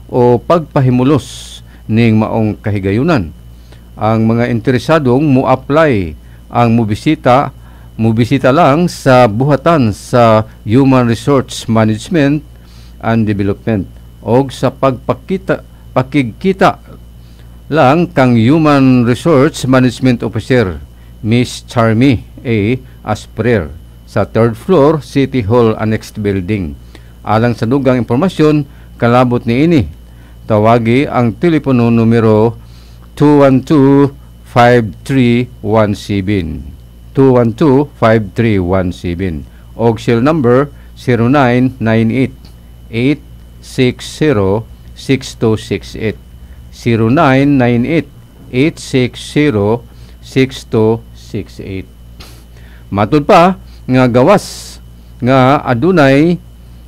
o pagpahimulos ning maong kahigayunan. Ang mga interesadong mo-apply ang mubisita mubisita lang sa buhatan sa Human Resource Management and Development o sa pagpakita pakigkita lang kang Human Resource Management Officer Miss Charmy A. Asprer sa third floor City Hall Annexed Building. Alang sa dugang impormasyon, kalabot ni ini. Tawagi ang telepono numero 212-5317. 212-5317. O cell number 0998-860-6268. 0998-860-6268. Matod pa nga gawas nga adunay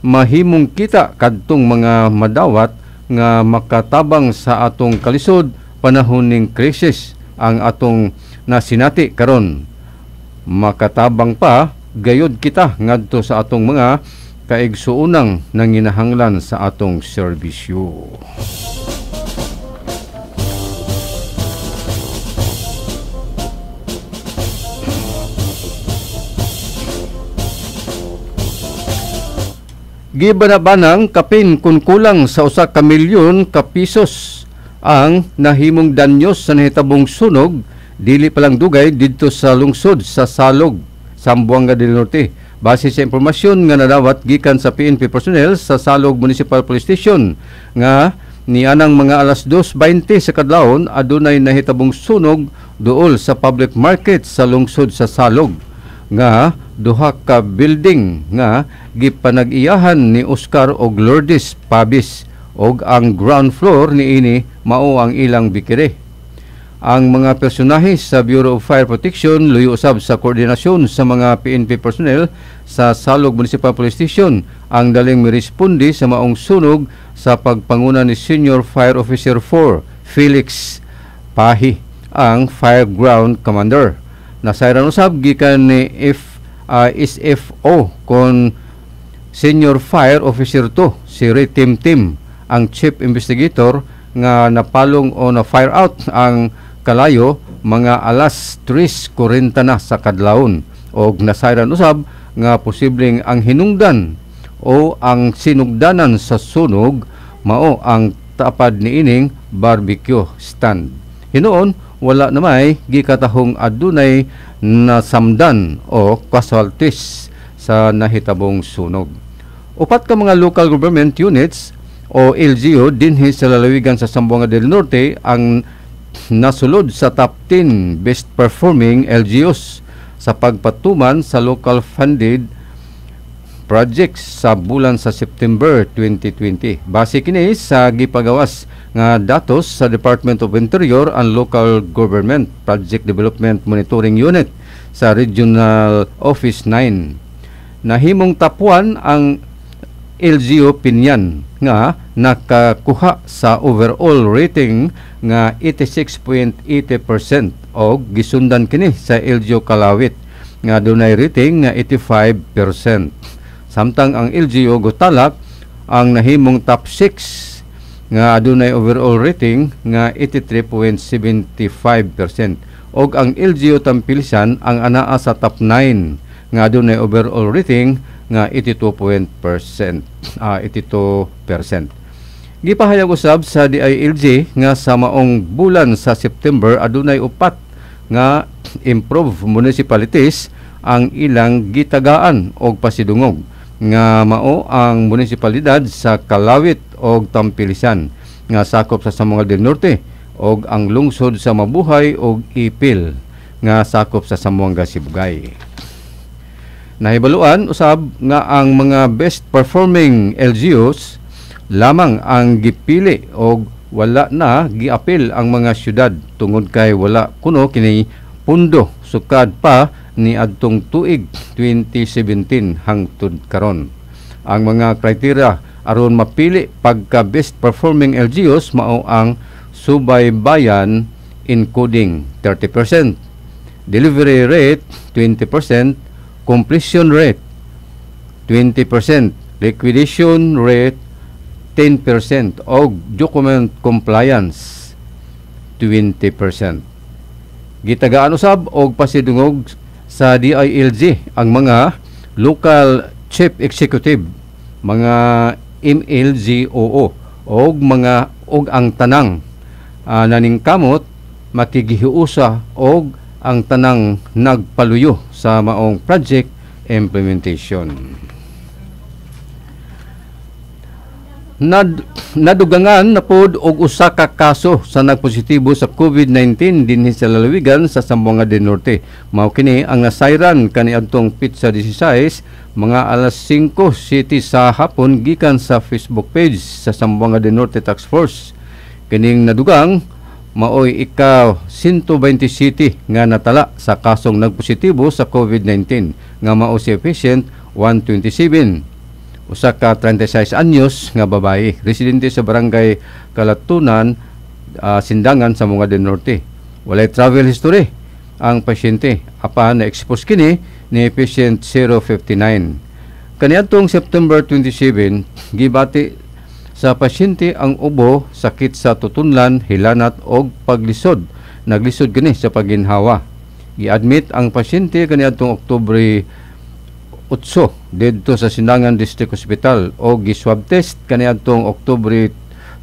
mahimong kita kadtong mga madawat nga makatabang sa atong kalisod panahon ning krisis ang atong nasinati karon makatabang pa gayod kita ngadto sa atong mga kaigsuunang nanginahanglan sa atong serbisyo. Gibanabanang kapin kung kulang sa usa ka milyon ka pisos ang nahimong danyos sa nahitabong sunog dili palang dugay didto sa lungsod sa Salog, Sambuanga del Norte. Base sa impormasyon nga nadawat gikan sa PNP personnel sa Salog Municipal Police Station nga ni anang mga alas 2.20 sa kadlawon adunay nahitabong sunog duol sa public market sa lungsod sa Salog nga duha ka building nga gipanag-iyahan ni Oscar og Lourdes Pabis og ang ground floor ni ini mao ang ilang bikire. ang mga personahe sa Bureau of Fire Protection luyo usab sa koordinasyon sa mga PNP personnel sa Salog Municipal Police Station ang daling miresponde sa maong sunog sa pagpanguna ni Senior Fire Officer 4 Felix Pahi ang Fire Ground Commander. Nasayran usab gikan ni F uh, SFO kon Senior Fire Officer 2 si Ray Tim Tim ang Chief Investigator nga napalong o na fire out ang kalayo mga alas 3.40 na sa kadlawon og nasayran usab nga posibleng ang hinungdan o ang sinugdanan sa sunog mao ang tapad ni ining barbecue stand. Hinuon wala na may gikatahong adunay nasamdan o casualties sa nahitabong sunog. Upat ka mga local government units o LGU dinhi sa lalawigan sa Sambuanga del Norte ang nasulod sa top 10 best performing LGUs sa pagpatuman sa local funded projects sa bulan sa September 2020. Base kini sa gipagawas nga datos sa Department of Interior and Local Government Project Development Monitoring Unit sa Regional Office 9. Nahimong tapuan ang LGU Pinyan nga nakakuha sa overall rating nga 86.80% o gisundan kini sa LGU Kalawit nga dunay rating nga 85%. Samtang ang LGU Gutalak ang nahimong top 6 nga adunay overall rating nga 83.75% og ang LGU Tampilisan ang anaa sa top 9 nga adunay overall rating nga 82% ah 82%. Gipahayag usab sa DILG nga sa maong bulan sa September adunay upat nga improve municipalities ang ilang gitagaan og pasidungog nga mao ang munisipalidad sa Kalawit og Tampilisan nga sakop sa Samanga del Norte og ang lungsod sa Mabuhay og Ipil nga sakop sa Sambuanga Sibugay. Nahibaluan usab nga ang mga best performing LGUs lamang ang gipili og wala na giapil ang mga syudad tungod kay wala kuno kini pundo. Sukad pa ni adtong tuig 2017 hangtod karon. Ang mga kriteria aron mapili pagka best performing LGUs mao ang subaybayan encoding 30%, delivery rate 20%, completion rate 20%, liquidation rate 10% o document compliance 20%. Gitagaan usab og pasidungog sa DILG ang mga local chief executive, mga MLGOO og mga og ang tanang uh, naningkamot makigihiusa og ang tanang nagpaluyo sa maong project implementation. Nad, nadugangan na pod og usa ka kaso sa nagpositibo sa COVID-19 dinhi sa lalawigan sa Zamboanga del Norte. Mao kini ang nasayran kaniadtong Pizza 16 mga alas 5 city sa hapon gikan sa Facebook page sa Zamboanga del Norte Task Force. Kining nadugang maoy ikaw 120 city nga natala sa kasong nagpositibo sa COVID-19 nga mao si patient 127 usa ka 36 anyos nga babae residente sa barangay Kalatunan uh, Sindangan sa Munga del Norte. Walay travel history ang pasyente apan na-expose kini ni patient 059 kaniadtong September 27 gibati sa pasyente ang ubo sakit sa tutunlan hilanat og paglisod. Naglisod kini sa paginhawa gi-admit ang pasyente kaniadtong Oktubre 8 didto sa Sinangan District Hospital o gi-swab test kaniadtong Oktubre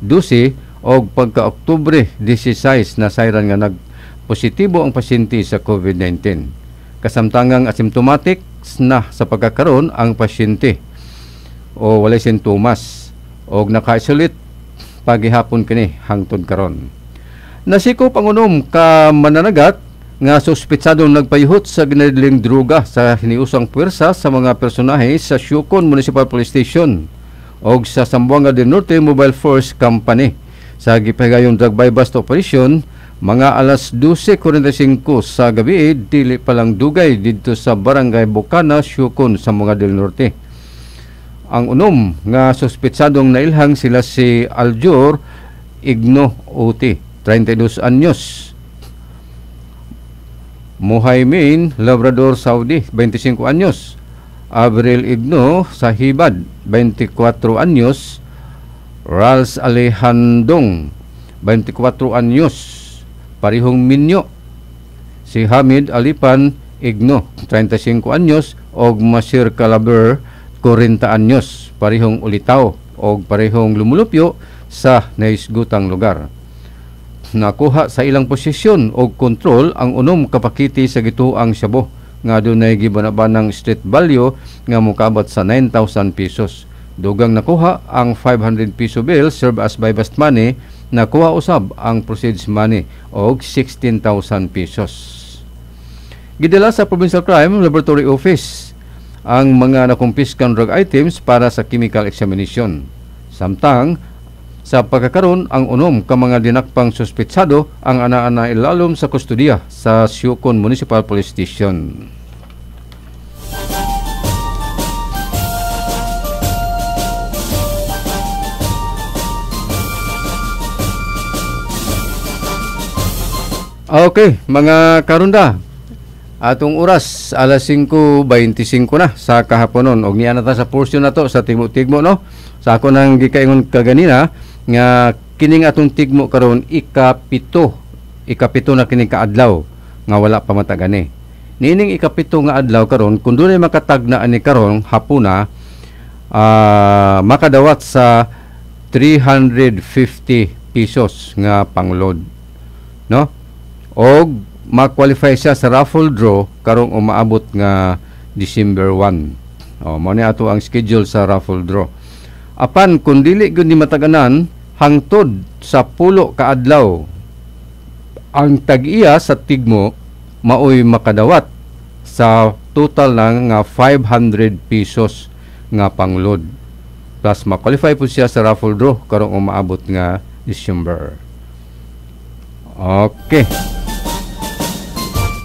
12 o pagka Oktubre 16 na sayran nga nag positibo ang pasyente sa COVID-19. Kasamtangang asymptomatic na sa pagkakaroon ang pasyente o walay sintomas o naka-isolate pagihapon kini hangtod karon. Nasikop ang unom ka mananagat nga suspetsadong nagpayuhot sa ginadling droga sa hiniusang puwersa sa mga personahe sa Syukon Municipal Police Station o sa Sambuanga del Norte Mobile Force Company. Sa gipahigayong bust operation, Mga alas 12.45 sa gabi, dili palang dugay dito sa Barangay Bukana, Syukon sa mga del Norte. Ang unom nga suspetsadong nailhang sila si Aljur Igno Uti, 32 anyos. Muhaymin Labrador Saudi, 25 anyos. Abril Igno sa Hibad, 24 anyos. Rals Alejandong, 24 anyos. Parihong Minyo. Si Hamid Alipan Igno, 35 anyos. Og Masir Calaber, 40 anyos. Parihong ulitaw og parihong lumulupyo sa naisgutang lugar nakuha sa ilang posisyon o kontrol ang unom kapakiti sa gituang Shabu nga dunay gibanabanang street value nga mukabot sa 9,000 pesos. Dugang nakuha ang 500 peso bill serve as bust money nakuha usab ang proceeds money og 16,000 pesos. Gidala sa Provincial Crime Laboratory Office ang mga nakumpiskan drug items para sa chemical examination. Samtang sa pagkakaroon, ang unom ka mga dinakpang suspetsado ang ana-ana ilalom sa kustudiya sa Syukon Municipal Police Station. Okay, mga karunda. Atong oras alas 5:25 na sa kahaponon. Og niya na sa portion na to sa tigmo-tigmo no. Sa ako nang gikaingon kaganina nga kining atong tigmo karon ikapito. Ikapito na kining kaadlaw nga wala pa matagani. Nining ikapito nga adlaw karon kun dunay makatag na ani karon hapuna uh, makadawat sa 350 pesos nga pangload no? Og ma-qualify siya sa raffle draw karong umaabot nga December 1 oh mo ni ato ang schedule sa raffle draw. Apan kung dili gyud ni mataganan hangtod sa pulo ka adlaw ang tag-iya sa tigmo maoy makadawat sa total lang nga 500 pesos nga pangload plus ma-qualify po siya sa raffle draw karong umaabot nga December. Okay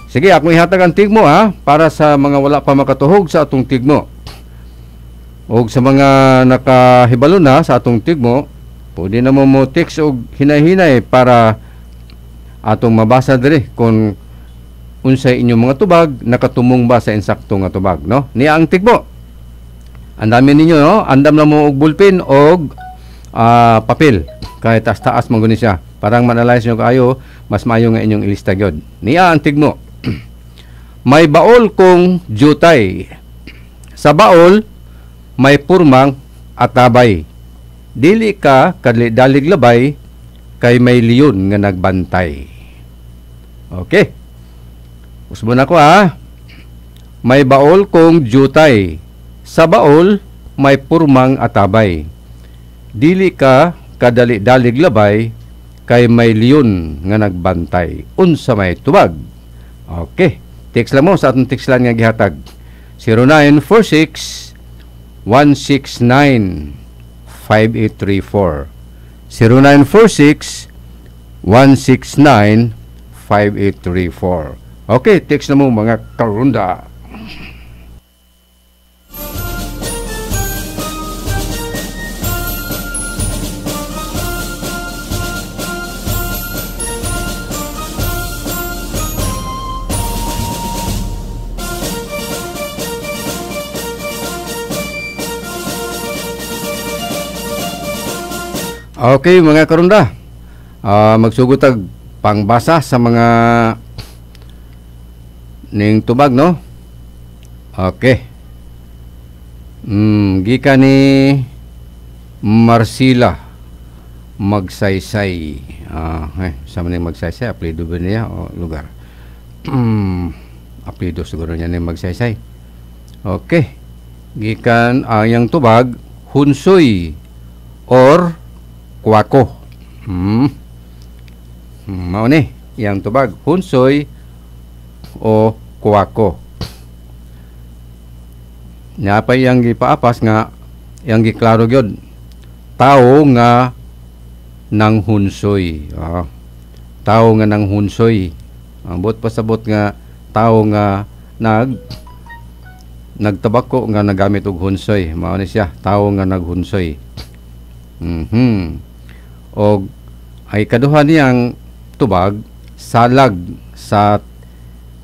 sige ako ihatag ang tigmo ha para sa mga wala pa makatuhog sa atong tigmo o sa mga nakahibalo na sa atong tigmo, pwede na mo mo text og hinay-hinay para atong mabasa diri kung unsay inyong mga tubag nakatumong ba sa insakto nga tubag, no? Niya ang tigmo. Andami ninyo, no? Andam na mo og bulpin og ah, papel. Kahit taas-taas man guni siya. Parang manalize nyo kayo, mas mayo nga inyong ilista gyud. Niya ang tigmo. May baol kong jutay. Sa baol, may purmang atabay. Dili ka kadali labay kay may liyon nga nagbantay. Okay. Usbo na ko ha. May baol kong jutay. Sa baol may purmang atabay. Dili ka kadali-dalig labay kay may liyon nga nagbantay. Unsa may tubag. Okay. Text lang mo sa atong text lang nga gihatag. 0946 169-5834 0946-169-5834 Okay, text na mo mga karunda. Okay, mga karunda. Uh, magsugod tag pangbasa sa mga ning tubag, no? Okay. Mm, gika ni Marcila Magsaysay. Ah, uh, eh, sa maning Magsaysay, apelido ba niya o lugar? Mm, apelido siguro niya ni Magsaysay. Okay. Gikan uh, tubag, Hunsoy or kuwako. Hmm. Mao ni yang tubag hunsoy o kuwako. Nya pa yang gipaapas nga yang giklaro gyud. Tao nga nang hunsoy. Ah. tao nga nang hunsoy. Ambot pasabot nga tao nga nag nagtabako nga nagamit og hunsoy. Mao ni siya, tao nga naghunsoy. Mhm. Og ay kaduha niyang tubag salag sa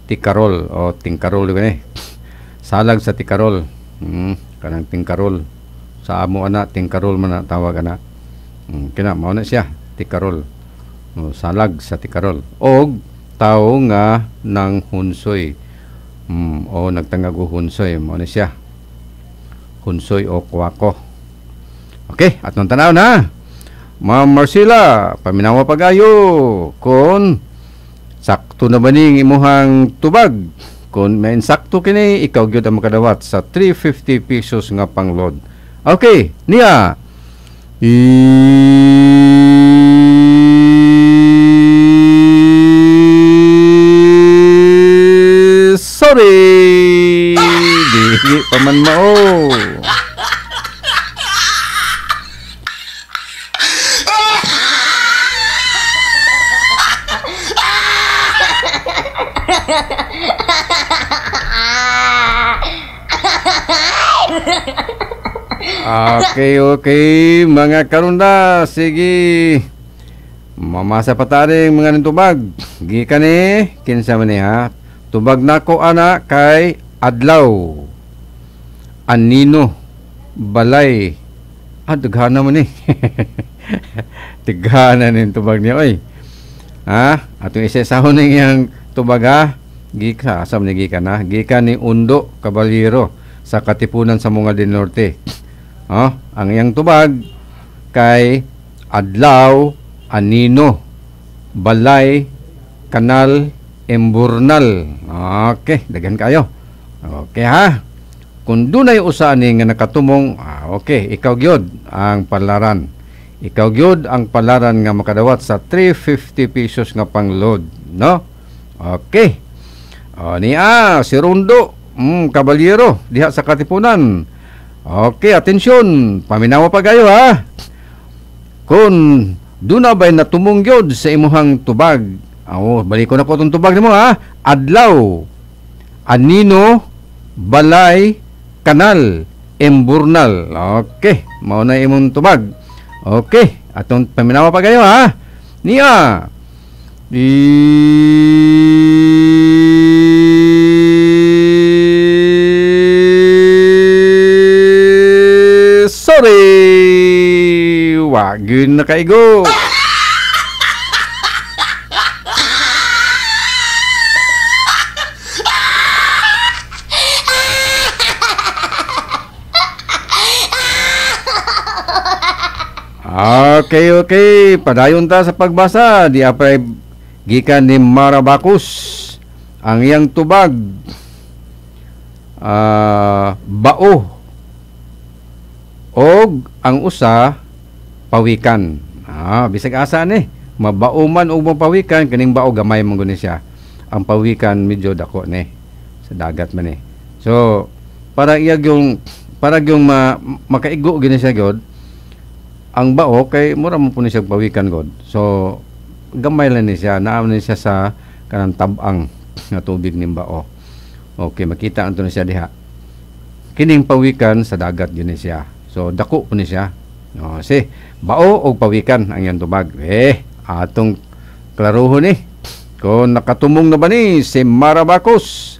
tikarol o tingkarol gani. Salag sa tikarol. Hmm, kanang tingkarol. Sa amo ana tingkarol man tawag ana. Hmm, kina mao na siya, tikarol. O, salag sa tikarol. Og tao nga nang hunsoy. Hmm, o nagtangag hunsoy mao na siya. Hunsoy o kwako. Okay, at nung tanaw na. Ma'am Marcela, paminawa pagayo kung sakto na ba ning imuhang tubag? Kung may sakto kini, ikaw gyud ang makadawat sa 350 pesos nga pangload. Okay, niya. I... Sorry! Dili pa man mao. Okay, okay. Mga karunda, sige. Mamasa pa taring mga nitubag. Gikan ni, kinsa man ni ha. Tubag na ko ana kay Adlaw. Anino. Balay. Ah, daghana man ni. Tighana ni tubag niya, oy. Ha? Atong isesahon ning yang tubag ha. Gika, asam ni gikan ha. Gikan ni Undo Caballero sa Katipunan sa Munga del Norte. Oh, ang iyang tubag kay Adlaw, Anino, Balay, Kanal, Emburnal. Okay, daghan kayo. Okay ha. Kung dunay usa ni nga nakatumong, ah, okay, ikaw gyud ang palaran. Ikaw gyud ang palaran nga makadawat sa 350 pesos nga pangload, no? Okay. O niya, si Rondo, mm, kabalyero, diha sa Katipunan. Okay, atensyon. Paminawa pa kayo ha. Kung duna ba'y natumong gyud sa imuhang tubag. Oh, balik ko na ko itong tubag nimo ha. Adlaw, Anino, Balay, Kanal, Emburnal. Okay, mao na imong tubag. Okay, atong paminawa pa kayo ha. Niya. I... Wagin na kaigo! Okay, okay. Padayon ta sa pagbasa. Di apay gikan ni Marabacus. Ang iyang tubag. Ah, bao. Og ang usa pawikan. Ah, bisag asa ni. Mabao man og mapawikan kaning bao gamay man guni siya. Ang pawikan medyo dako ni sa dagat man ni. So, para iyag yung para yung ma, makaigo gini siya gyud ang bao kay mura mo po ni siya pawikan god. So gamay lang ni siya, naa ni siya sa kanang tabang nga tubig ning bao. Okay, makita anto ni siya diha. Kining pawikan sa dagat yun ni siya. So dako po ni siya. No, si bao o pawikan ang iyang tubag. Eh, atong klaruhon ni. Kung nakatumong na ba ni si Marabacos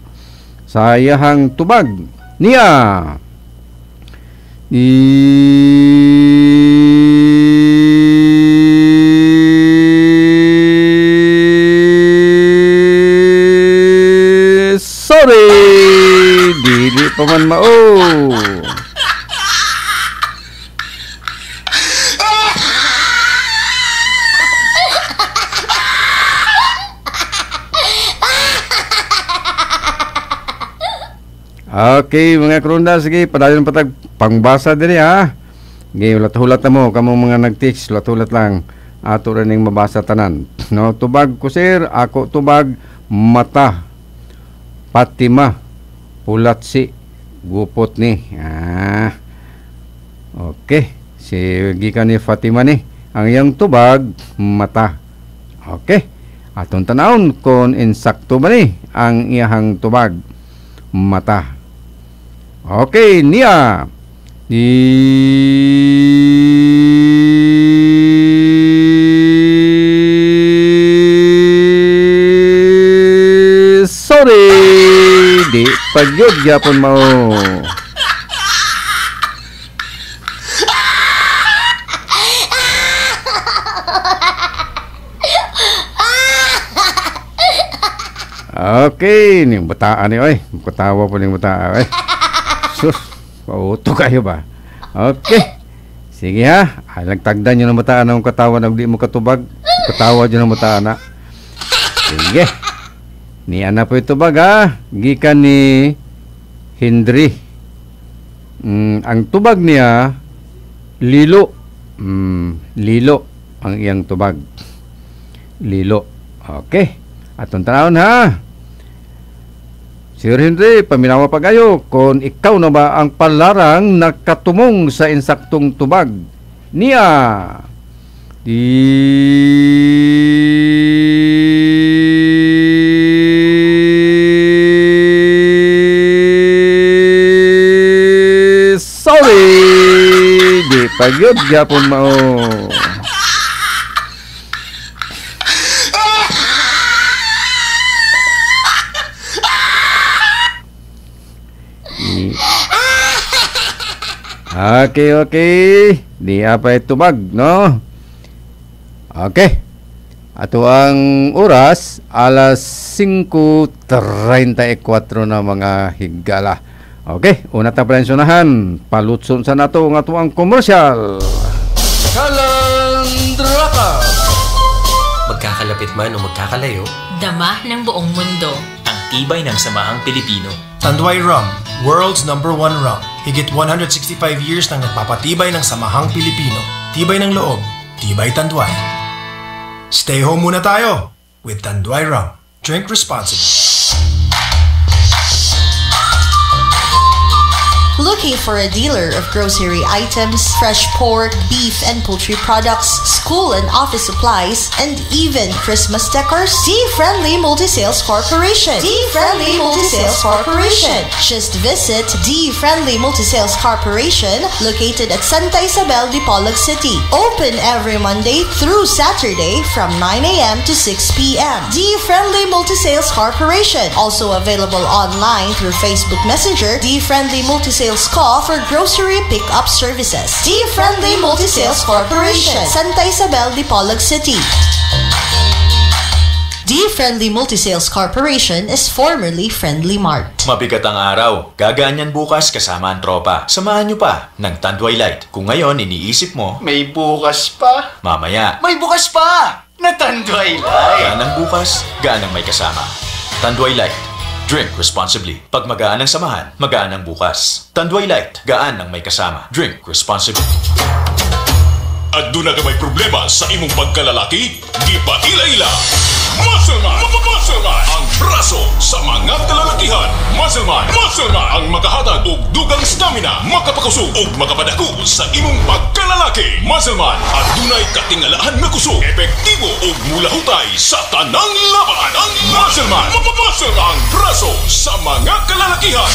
sa iyahang tubag niya. I... Sorry! Dili pa man mao. Okay, mga krunda, sige, padayon patag pangbasa diri ha. Sige, ulat-hulat na mo, kamo mga nag-teach, ulat-hulat lang. Ato rin yung mabasa tanan. No, tubag ko sir, ako tubag mata. Patima. Pulat si gupot ni. Ah. Okay, si gikan ni Fatima ni. Ang iyang tubag mata. Okay. Atong tanawon kung insakto ba ni ang iyahang tubag mata. Okay, niya. Di Sorry, di pagyod gyapon mo. Okay, ni bataan ni oy. Katawa po ning bataan oy. Sus, pauto kayo ba? Okay. Sige ha. Ay, nagtagdan nyo ng bataan ng katawa na di mo katubag. Katawa nyo ng bataan na. Sige. Ni ana po ito bag ha. Gikan ni Hendry. Mm, ang tubag niya, lilo. Mm, lilo ang iyang tubag. Lilo. Okay. Atong tanawon ha. Sir Henry, paminawa pa kayo kung ikaw na ba ang palarang nakatumong sa insaktong tubag niya. Di pagyod gyapon mao. Okay, okay. Di apa tubag, no? Okay. Ato ang oras, alas 5.34 na mga higala. Okay, una ta palensonahan. Palutson sa nato ang ato ang komersyal. Kalandraka! Magkakalapit man o magkakalayo, Dama ng buong mundo. ang tibay ng samahang Pilipino. Tanduay Rum, world's number one rum. Higit 165 years nang nagpapatibay ng samahang Pilipino. Tibay ng loob, tibay Tanduay. Stay home muna tayo with Tanduay Rum. Drink responsibly. Looking for a dealer of grocery items, fresh pork, beef and poultry products, school and office supplies, and even Christmas decors? D-Friendly Multi-Sales Corporation. D-Friendly Multi-Sales Corporation. Just visit D-Friendly Multi-Sales Corporation located at Santa Isabel, de Dipolog City. Open every Monday through Saturday from 9 a.m. to 6 p.m. D-Friendly Multi-Sales Corporation. Also available online through Facebook Messenger, D-Friendly Multi-Sales Call for grocery pickup services. D-Friendly Multi-Sales Corporation. Santa Isabel, Dipolog City. D-Friendly Multi-Sales Corporation is formerly Friendly Mart. Mabigat ang araw. Gagaan yan bukas kasama ang tropa. Samahan nyo pa ng Tanduay Light. Kung ngayon iniisip mo, May bukas pa. mamaya. May bukas pa! Natanduay lang. Gaan ang bukas, gaan ang may kasama. Tanduay Light. Drink responsibly. Pag magaan ang samahan, magaan ang bukas. Tanduay Light. Gaan ang may kasama. Drink responsibly. At doon na ka may problema sa imong pagkalalaki, di pa ila-ila. Muscleman! Muscleman! Ang braso sa mga kalalakihan. Muscleman! Muscleman! Ang makahatag og dugang stamina, makapakusog ug makapadako sa imong pagkalalaki. Muscleman! At dunay katingalahan nga kusog, epektibo ug mulahutay sa tanang laban. Ang Muscleman! Muscleman! Ang braso sa mga kalalakihan.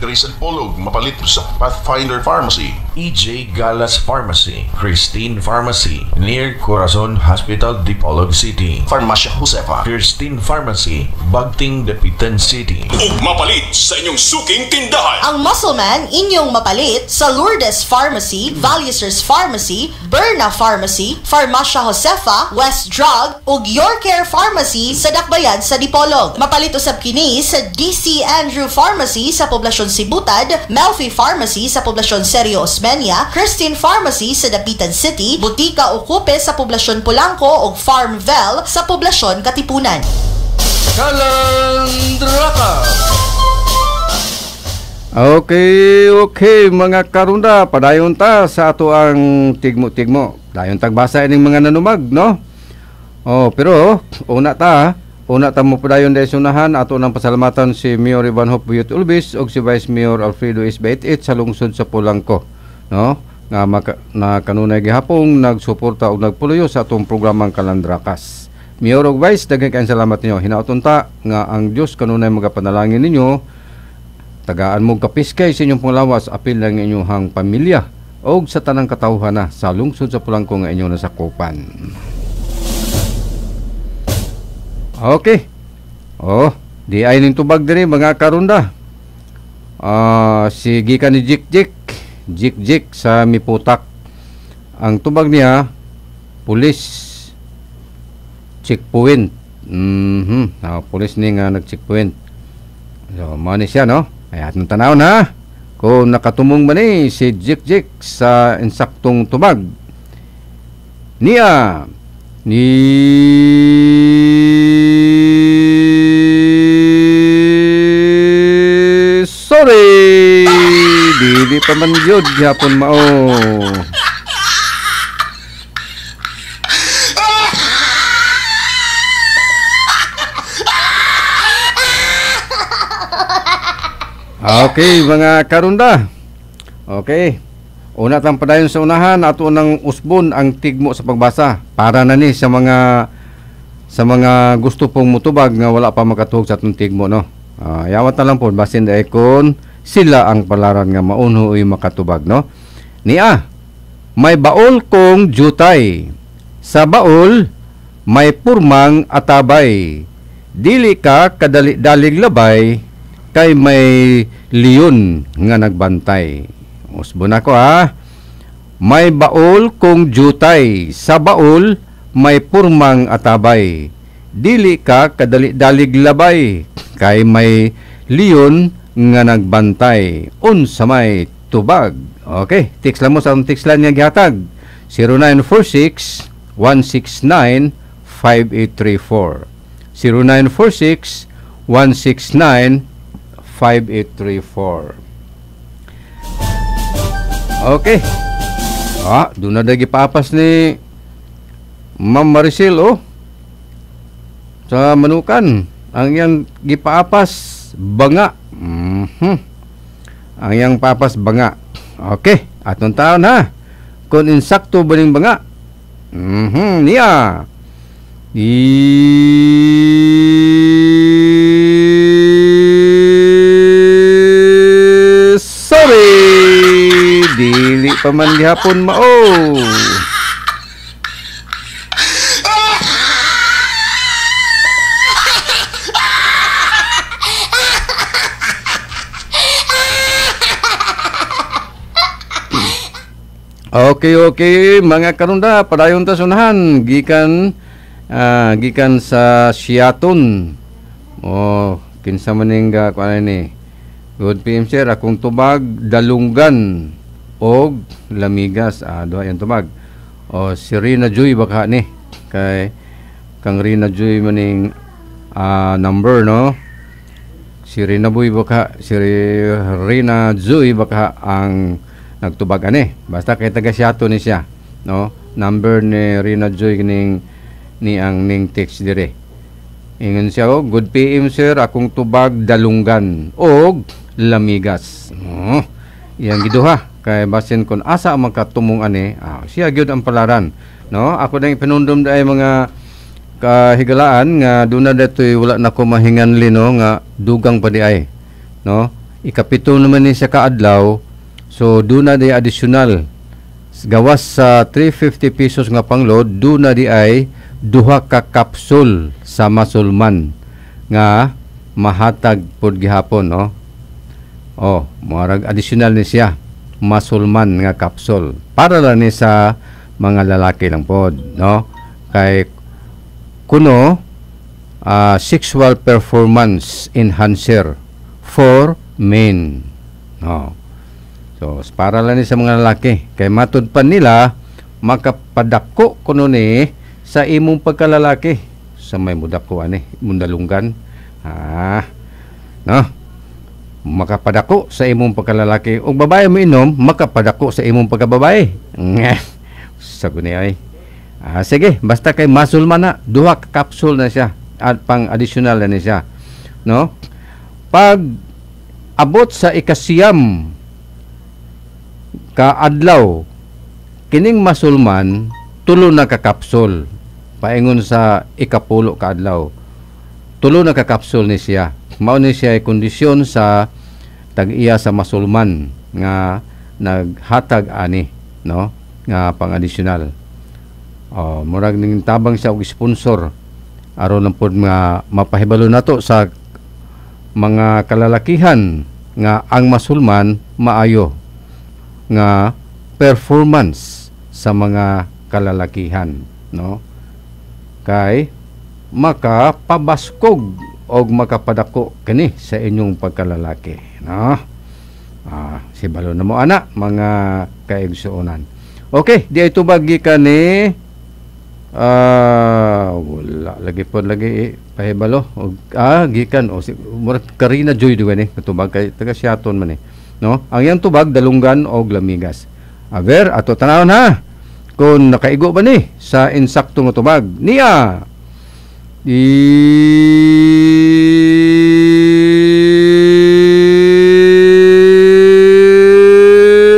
Teresa Polog, mapalit sa Pathfinder Pharmacy. EJ Galas Pharmacy. Christine Pharmacy. Near Corazon Hospital, Dipolog City. Farmasya Josefa. Christine Pharmacy. Bagting, Dapitan City. Ug mapalit sa inyong suking tindahan. Ang Muscleman inyong mapalit sa Lourdes Pharmacy, Valuesers Pharmacy, Berna Pharmacy, Farmasya Josefa, West Drug, ug Your Care Pharmacy sa Dakbayan sa Dipolog. Mapalit usab kini sa DC Andrew Pharmacy sa poblasyon Sibutad, Melfi Pharmacy sa poblasyon Serio Osmeña, Christine Pharmacy sa Dapitan City, Butika Okupe sa poblasyon Polanco ug Farmville sa poblasyon Katipunan. Kalandraka! Okay, okay mga karunda, padayon ta sa ato ang tigmo-tigmo. Dayon tagbasa ining mga nanumag, no? Oh, pero una ta, una ta mo padayon dahil sunahan ato nang pasalamatan si Mayor Ivan Hope Buyut Ulbis ug si Vice Mayor Alfredo Isbait sa lungsod sa Pulangko, no? nga maka, na kanunay gihapon nagsuporta og nagpuloyo sa atong programang Kalandrakas. Mayor og Vice, daghang kayong salamat ninyo. Hinaoton ta nga ang Dios kanunay magapanalangin ninyo tagaan mo kapiskay sa inyong panglawas apil ng inyong pamilya o sa tanang katawhan na sa lungsod sa pulangko nga inyong nasakupan. Okay. Oh, di ay ning tubag diri mga karunda. Ah, si gikan ni Jik Jik, Jik Jik sa Miputak. Ang tubag niya pulis checkpoint. Mhm. Ah, pulis ni nga nag-checkpoint. So, mo ni siya no. Ay atong tanaw na kung nakatumong man ni si Jik Jik sa insaktong tubag. Niya ni Dili pa man yun, yapon mao. Okay, mga karunda. Okay. Una tang padayon sa unahan ato nang usbon ang tigmo sa pagbasa para na ni sa mga sa mga gusto pong mutubag nga wala pa makatuhog sa atong tigmo no. Uh, yawat na lang po basin dai kon sila ang palaran nga maunho uy makatubag no. Niya may baol kong jutay. Sa baol may purmang atabay. Dili ka kadali dalig labay kay may leon nga nagbantay. Usbon ako ha. May baol kong jutay. Sa baol, may purmang atabay. Dili ka kadali-dalig labay. Kay may leon nga nagbantay. Unsa may tubag. Okay, text lang mo sa text line nga gihatag. 0946 169 5834 0946 169 5834 Okay. Ah, doon na dagi papas ni Ma'am Maricel, oh. Sa manukan. Ang yang gipaapas, banga. Mhm. Ang yang papas, banga. Okay. Atong taon ha. Kung insakto ba ning banga? Mhm. Niya. I Sorry. Dili pa man gihapon mao. Okay, okay, mga karunda, padayon ta sunahan gikan ah, gikan sa Siaton. Oh, kinsa maning ga kuan ni? Good PM sir, akong tubag dalunggan og lamigas. Ah, duha yung tubag. O si Rina Joy baka ni kay kang Rina Joy maning ah, number no. Si Rina Boy baka si Rina Joy baka ang nagtubag ani. Basta kay taga Siato ni siya, no? Number ni Rina Joy ning ni ang ning text dire. Ingon siya, oh, good PM sir, akong tubag dalunggan og lamigas. Oh, iyang giduha kay basin kon asa makatumong ani, ah, siya gyud ang palaran, no? Ako dang ipinundom ay mga kahigalaan nga duna datoy wala na ko mahingan lino nga dugang pa di ay, no? Ikapito naman ni siya kaadlaw, so duna di additional. Gawas sa 350 pesos nga pangload duna di ay duha ka kapsul sa masulman nga mahatag pod gihapon no? Oh moarag additional ni siya masulman nga kapsul. Para lang ni sa mga lalaki lang pod no? Kay kuno ah, sexual performance enhancer for men no So, para lang ni sa mga lalaki. Kay matud pa nila, makapadako kuno ni sa imong pagkalalaki. Sa may mudako ani, mundalunggan. Ah, no? Makapadako sa imong pagkalalaki. O babae mo inom, makapadako sa imong pagkababae. Nga. Sago ni ay. Ah, sige, basta kay masulman na, duha ka capsule na siya at pang additional na siya. No? Pag abot sa ikasiyam kaadlaw. Kining masulman tulo na ka kapsul. Paingon sa ikapulo ka adlaw tulo na ka kapsul ni siya. Mao ni siya kondisyon sa tag-iya sa masulman nga naghatag ani no? Nga pang additional. Oh murag ning tabang siya og sponsor. Aron lang pod nga mapahibalo nato sa mga kalalakihan nga ang masulman maayo nga performance sa mga kalalakihan no? Kay makapabaskog og makapadako kini sa inyong pagkalalaki no? Ah si balo na mo ana mga kaigsuonan. Okay di ay tubag gikan ni ah wala lagi po lagi eh, pahibalo. Og ah gikan o si Karina Joy duwa ni tubag kay taga Siaton man eh no? Ang yang tubag dalunggan og lamigas aver ato tanawon ha. Kung nakaigo ba ni sa insakto nga tubag. Niya. I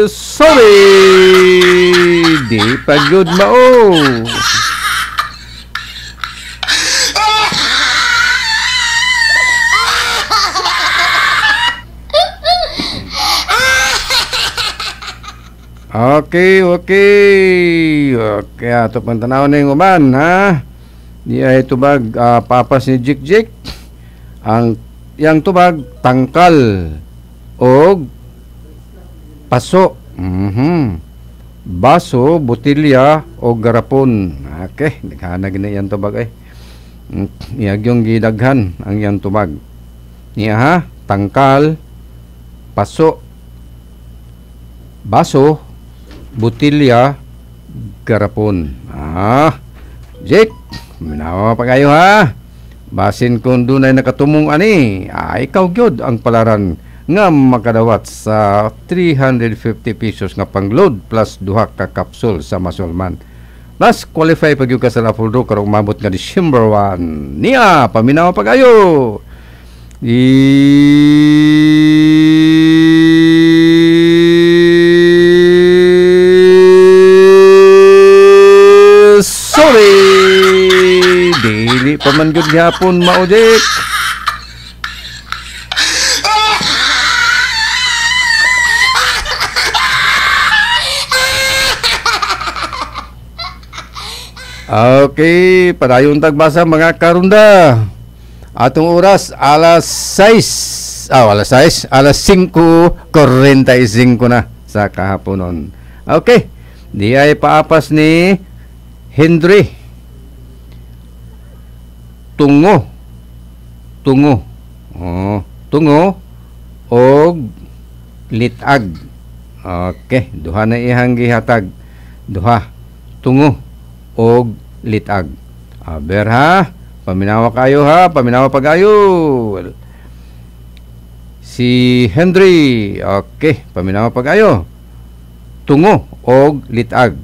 Sorry! Di pa gyud mao Okay, okay. Okay, ato pang tanaw na yung uman, ha? Di ay tubag ah, papas ni Jik Jik. Ang yang tubag tangkal og paso. Mhm. Baso, botilya o garapon. Okay, naghana gina yan tubag ay. Mm, Iyag yung gidaghan ang yan tubag. Niya ha, tangkal, paso, baso, butilya, garapon. Ah, Jake, minawa pa kayo ha. Basin kung dunay nakatumong ani, ah, ikaw gyud ang palaran nga makadawat sa 350 pesos nga pangload plus duha ka kapsul sa masulman. Plus, qualify pag ka sa draw karong umabot nga December 1. Niya, paminawa pa kayo. I Dili pa man gyud gyapon maujik. Okay, padayon tagbasa mga karunda. Atong oras alas 6. Ah, alas 6, alas 5:45 na sa kahaponon. Okay. Di ay paapas ni Henry. Tungo. Tungo. Oh, tungo og litag. Okay, duha na ihang gihatag. Duha. Tungo og litag. Aber ha, paminawa kayo ha, paminawa pagayo. Si Henry, okay, paminawa pagayo. Tungo og litag.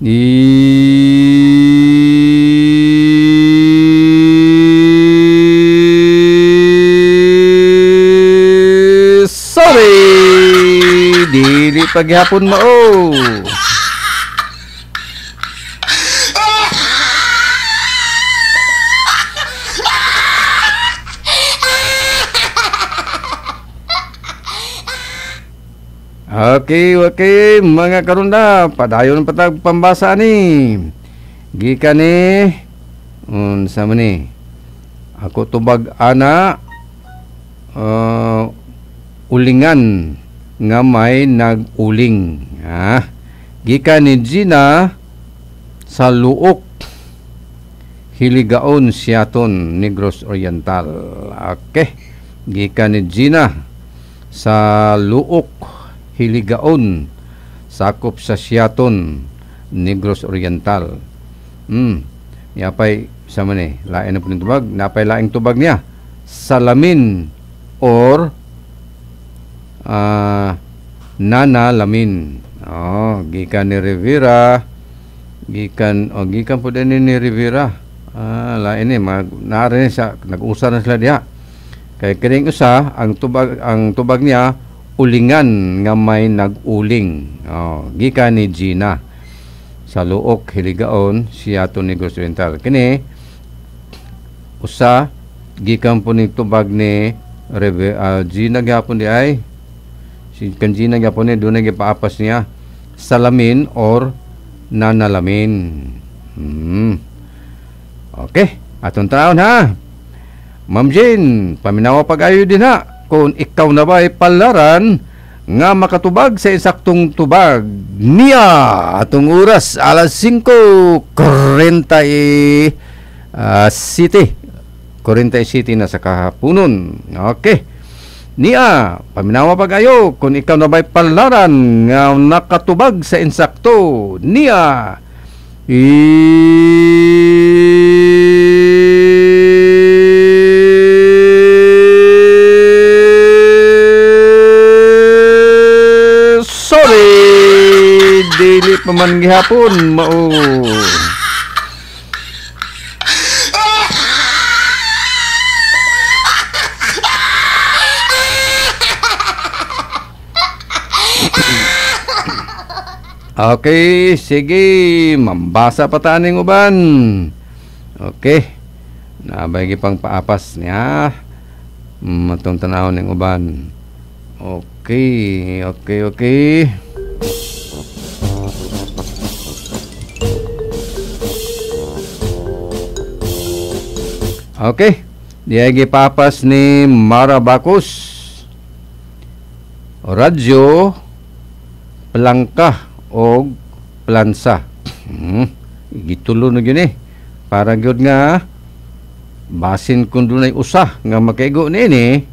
I paghapon mo. Oh. Okay, okay, mga karunda, padayon patag pambasa ni. Gikan ni unsa man ni? Ako tubag ana uh, ulingan nga may nag-uling. Ha? Gikan ni Gina sa luok Hiligaon Siaton Negros Oriental. Okay. Gikan ni Gina sa luok Hiligaon sakop sa Siaton Negros Oriental. Hmm. Yapay sa man eh, lain na po tubag. Napay laing tubag niya. Salamin or ah, Nana Lamin. Oh, gikan ni Rivera. Gikan, oh, gikan po din ni Rivera. Ah, lain ni, mag, narin siya, nag-usa na sila diha. Kay kining usa, ang tubag, ang tubag niya, ulingan nga may nag-uling. Oh, gikan ni Gina. sa Luok Hiligaon Siato Negros Oriental kini usa gikan po ni tubag ni Rebe uh, Gina gyapon di ay si kan Gina gyapon ni dunay gipaapas niya salamin or nanalamin. Hmm. okay atong taon ha? Ma'am Jane, paminawa pag-ayo din ha? Kung ikaw na ba'y palaran nga makatubag sa insaktong tubag niya. Atong oras alas 5.40 uh, city 40 city na sa kahaponon okay niya paminawa pag-ayo kung ikaw na ba'y palaran nga nakatubag sa insakto. Niya i sorry dili pa man gihapon mao Okay, sige. Mambasa pa taning uban. Okay. Nabay pang paapas niya. Matong tanahon ng uban. Okay, okay, okay. Okay. Diagi papas ni Marabacus. Radyo Plangka o plansa. Hmm. Gitulo na yun eh. Para gyud nga basin kung dunay usa nga makaigo nini.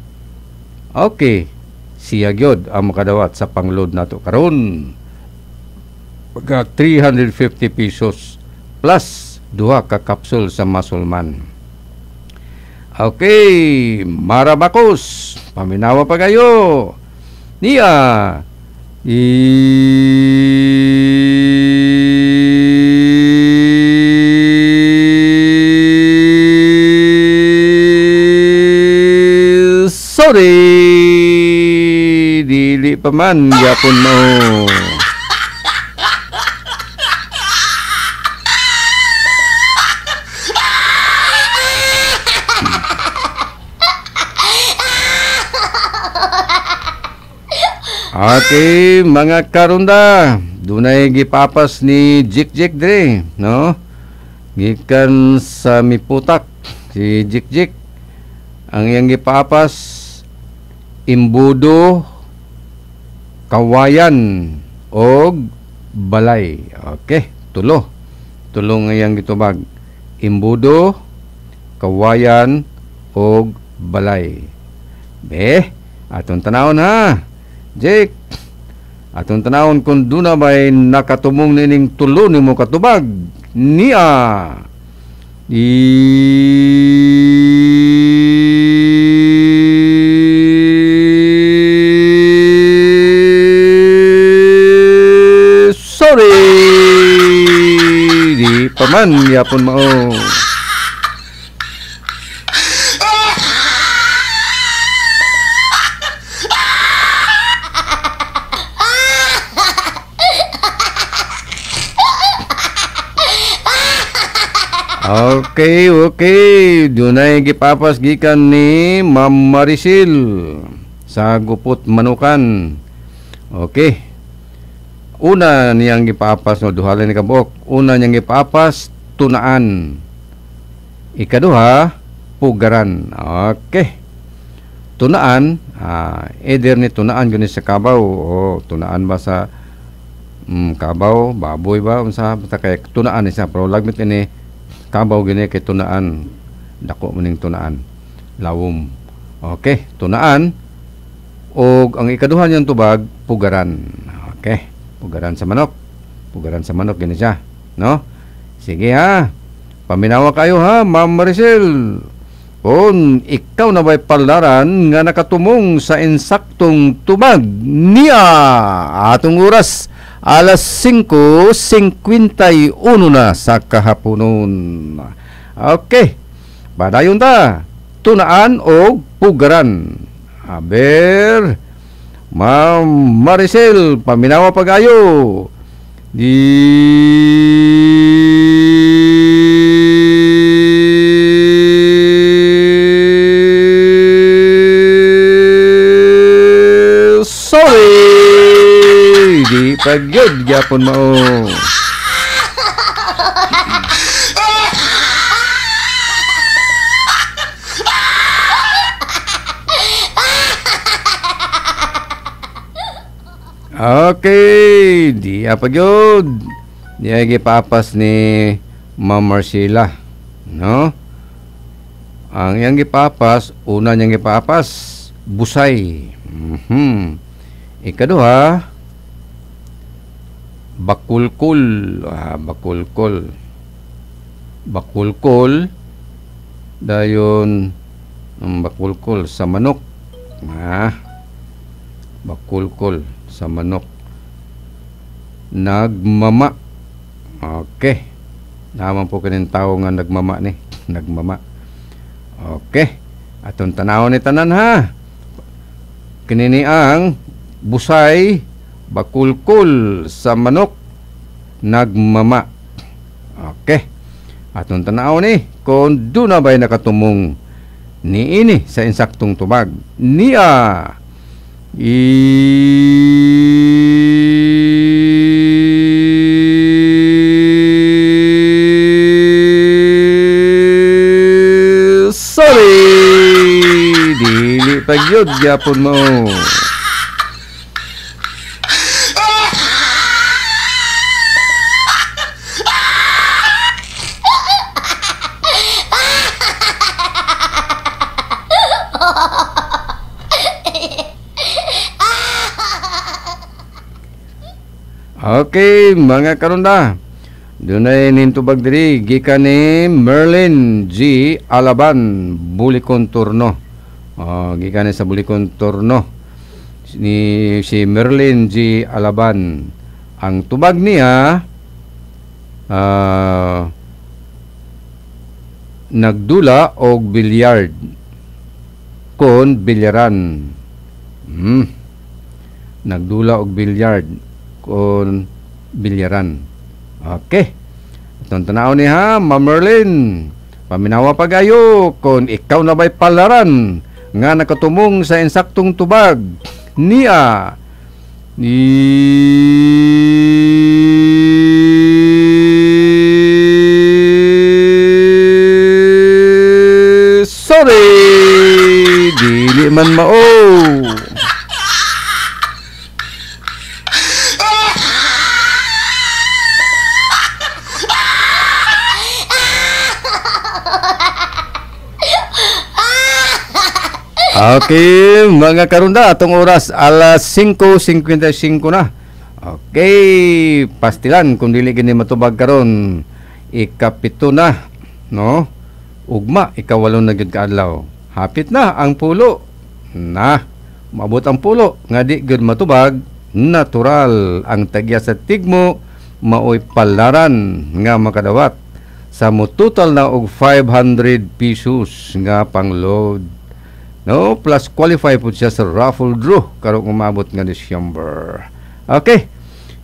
Okay. Siya gyud ang makadawat sa pangload nato karon. Pagka 350 pesos plus duha ka kapsul sa masulman. Okay, Marabacos, paminawa pa kayo. Niya, I Sorry Dili pa man Yapon mo Okay, mga karunda, dunay gipapas ni Jik Jik dre, no? Gikan sa miputak si Jik Jik. Ang iyang gipapas imbudo kawayan og balay. Okay, tulo. Tulo nga iyang gitubag. Imbudo kawayan og balay. Be, atong tanawon ha. Jake, atong tanawon kung doon na ba'y nakatumong nining tulo ni mo katubag niya. I Sorry Di paman yapon mao Okay, okay. Dunay gipapas gikan ni Ma'am Marisil sa Gupot Manukan. Okay. Una niyang gipapas no duhala ni kabok. Una niyang gipapas tunaan. Ikaduha pugaran. Okay. Tunaan, ah, either ni tunaan gani sa kabaw o tunaan ba sa mm, kabaw, baboy ba unsa basta kay tunaan ni sa pero lagmit ini kabaw gini kay tunaan. Dako maning tunaan. Lawom. Okay tunaan. Og ang ikaduha niyang tubag pugaran. Okay pugaran sa manok. Pugaran sa manok gini siya. No? Sige ha? Paminawa kayo ha ma'am Maricel? Kung ikaw na ba'y palaran nga nakatumong sa insaktong tubag niya? Atong oras alas 5.51 na sa kahaponon. Okay. Badayon ta. Tunaan o pugaran. Aber, Ma'am Maricel, paminawa pag-ayo. Di Pagyod gyapon mao. Okay, di apa gyud. Di gipapas ni Ma'am Marcela, no? Ang iyang gipapas, una niyang gipapas, busay. Mhm. Ikaduha, bakulkul. Ah, bakulkul. Bakulkul. Dayon, ang bakulkul sa manok. Ah, bakulkul sa manok. Nagmama. Okay. Naman po kanin tao nga nagmama ni. Nagmama. Okay. Atong tanaw ni tanan ha. Kinini ang busay bakulkul sa manok nagmama. Okay. Atong tanaw ni kung doon na ba'y nakatumong ni ini sa insaktong tubag. Niya I Sorry! Dili pagyod gyapon mo. Okay, mga karunda. Dunay nintubag diri gikan ni Merlin G. Alaban Bulikon Turno. Oh, gikan sa Bulikon Turno. Ni si Merlin G. Alaban. Ang tubag niya ah, nagdula og bilyard kon bilyaran. Hmm. Nagdula og bilyard kon bilyaran. Okay. Itong tanaw ni ha, Ma'am Merlin. Paminawa pagayo kung ikaw na ba'y palaran nga nakatumong sa insaktong tubag niya ni Okay, mga karunda, atong oras alas 5.55 na. Okay, pastilan kung dili gini matubag karon ikapito na, no? Ugma, ikawalo na kaadlaw. Hapit na ang pulo. Na, maabot ang pulo nga di gyud matubag, natural ang tagya sa tigmo maoy palaran nga makadawat sa mo total na og 500 pesos nga pang load. No, plus qualify po siya sa raffle draw karong umabot nga December. Okay.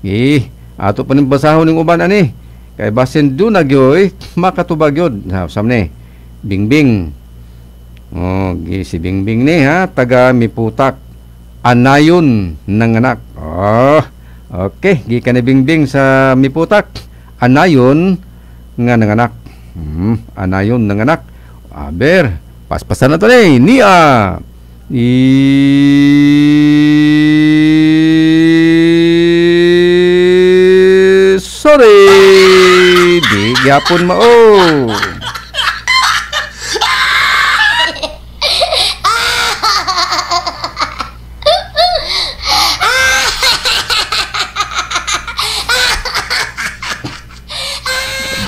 Eh, ato pa ning basahon ning uban ani. Kay basin do na gyoy makatubag yod. Ha, sam ni. Bingbing. Oh, gi si Bingbing ni ha, taga Miputak. Anayon ng anak. Oh, okay. Gi ka ni Bingbing sa Miputak. Anayon nga ng anak. Hmm, anayon ng anak. Aber, Pas-pasan na to ni. Nia. I... Sorry. Di gyapon mao.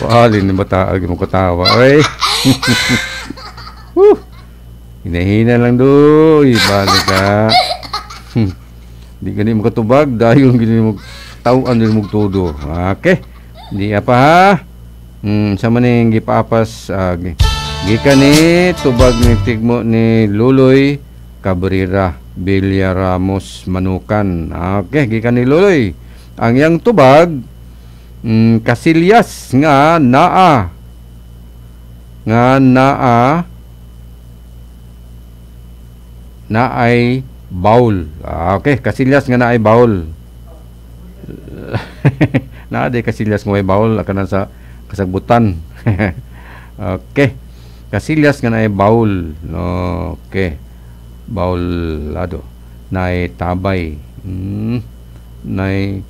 Bahalin ni mataag mo katawa. Ay. Hinahina lang do. Ibalik ka. Hmm. Di gani mo katubag. Dahil gani mo tauan din mo todo. Okay. Di apa ha. Hmm, sa maning gipapas. Uh, Gika ni tubag ni tigmo ni Luloy Cabrera Villa Ramos Manukan. Okay, gika ni Luloy. Ang yang tubag Mm, kasilyas nga naa nga naa na ay baul. Ah, okay, kasilyas nga na ay baul. na di kasilyas nga ay baul akan sa kasagbutan. okay. Kasilyas nga na ay baul. Okay. Baul lado. Na ay tabay. Hmm. Na ay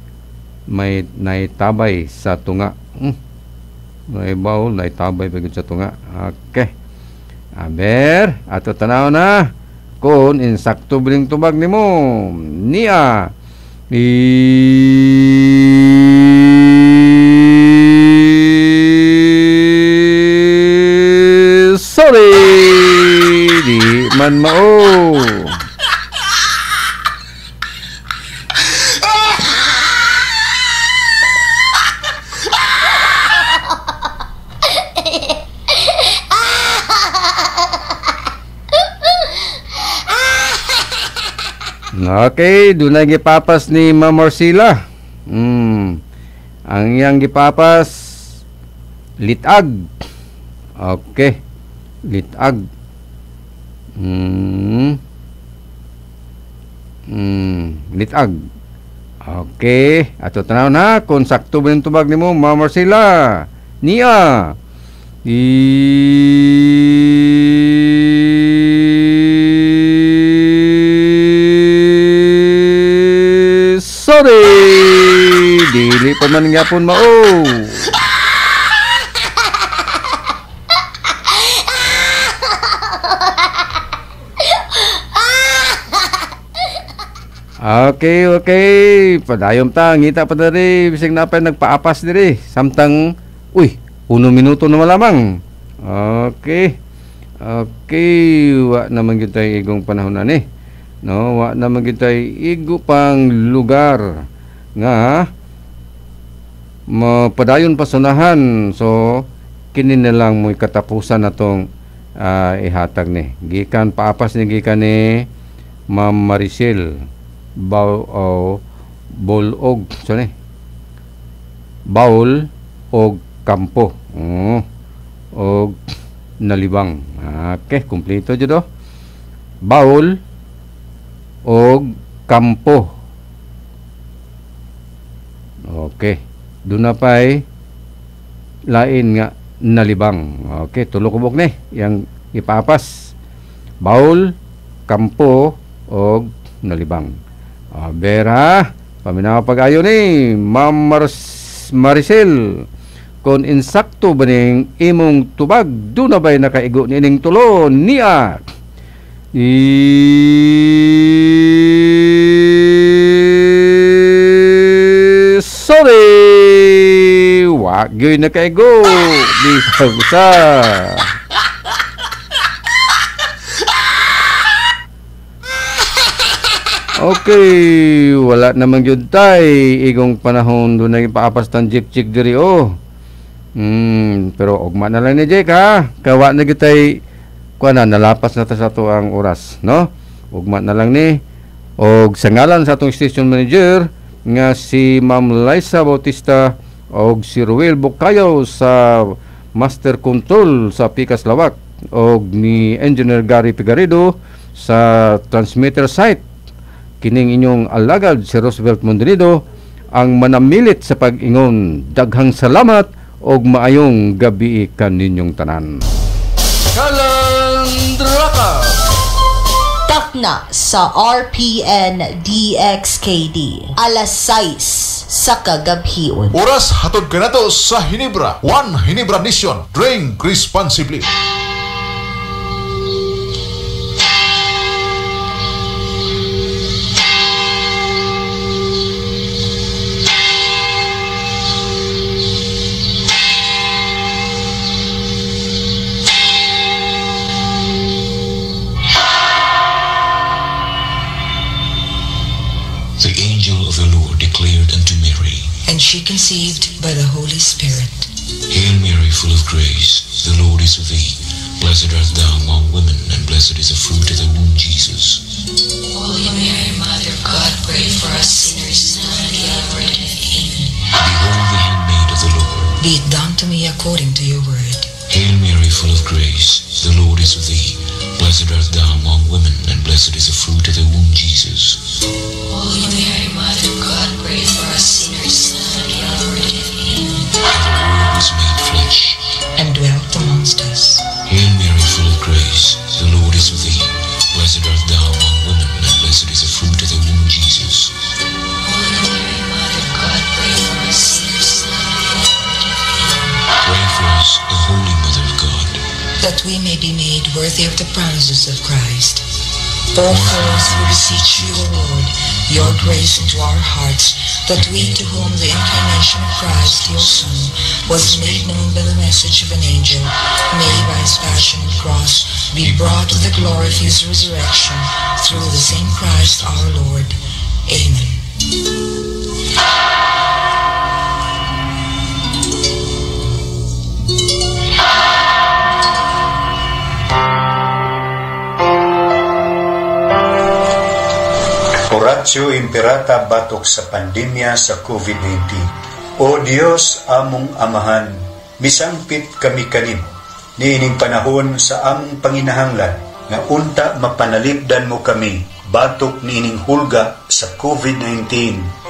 may naitabay sa tunga. Hmm. May baul, naitabay pagod sa tunga. Okay. Aber, ato tanaw na kung insakto biling tubag nimo niya i sorry. Di man mao Okay, na gipapas ni Ma'am Marcela. Hmm. Ang iyang gipapas litag. Okay. Litag. Hmm. Hmm, litag. Okay, ato tanaw na kung sakto ba yung tubag nimo, Ma'am Marcela. Nia. I Dili pa man gyapon mao. Okay, okay. Padayom ta, ngita pa diri, bisig na pa nagpaapas diri. Samtang, uy, uno minuto na malamang. Okay. Okay, wa naman tay igong panahon na ni. No, wa naman tay igo pang lugar nga mapadayon pasunahan. So, kini na lang mo katapusan natong ah, ihatag ni. Gikan paapas ni gikan ni Ma'am Maricel baw o bol og so ni. Baul og kampo oh, og nalibang. Okay kumpleto jud do baul og kampo okay doon na pa'y lain nga nalibang okay tulo kubok ni yang ipapas baul kampo og nalibang Ah, Vera, paminaw pag-ayo ni Ma'am Mar- Maricel. Kung insakto ba ning imong tubag, doon na ba'y nakaigo nining tulo niya? I Sorry! Wag yun nakaigo. Bisa-bisa. Okay, wala naman yun tay. Igong panahon doon na ipaapas ng jeep-chick diri oh. Hmm, pero ugma na lang ni Jake ha. Kawa na gitay kuha na, nalapas na ta sa to ang oras, no? Ugma na lang ni. Og sa ngalan sa atong station manager nga si Ma'am Liza Bautista og si Ruel Bukayo sa Master Control sa Picas Lawak. Og ni Engineer Gary Pigaredo sa transmitter site. Kining inyong alagad si Roosevelt Mondrido ang manamilit sa pag-ingon. Daghang salamat og maayong gabi kaninyong tanan. Kalandraka! Takna sa RPN DXKD alas 6 sa kagabhion. Oras hatod ka na to sa Hinebra. One Hinebra Nation. Drink responsibly. She conceived by the Holy Spirit. Hail Mary, full of grace, the Lord is with thee. Blessed art thou among women, and blessed is the fruit of thy womb, Jesus. Holy Mary, Mother of God, pray for us sinners now and at the hour of our death. Amen. Behold the handmaid of the Lord. Be it done to me according to your word. Hail Mary, full of grace, the Lord is with thee. Blessed art thou among women, and blessed is the fruit of thy womb, Jesus. Holy Mary, Mother of God, pray for us sinners, was made flesh. And dwelt amongst us. Hail Mary, full of grace, the Lord is with thee. Blessed art thou among women, and blessed is the fruit of thy womb, Jesus. Holy Mary, Mother of God, pray for us sinners. Pray for us, Holy Mother of God. that we may be made worthy of the promises of Christ. Pour forth, we beseech you, O Lord, your grace into our hearts, that we to whom the incarnation of Christ, your Son, was made known by the message of an angel, may by his passion and cross be brought to the glory of his resurrection, through the same Christ our Lord. Amen. Oratio Imperata batok sa pandemya sa COVID-19. O Dios among amahan, misangpit kami kanimo. Niining panahon sa among panginahanglan, nga unta mapanalipdan mo kami, batok niining hulga sa COVID-19,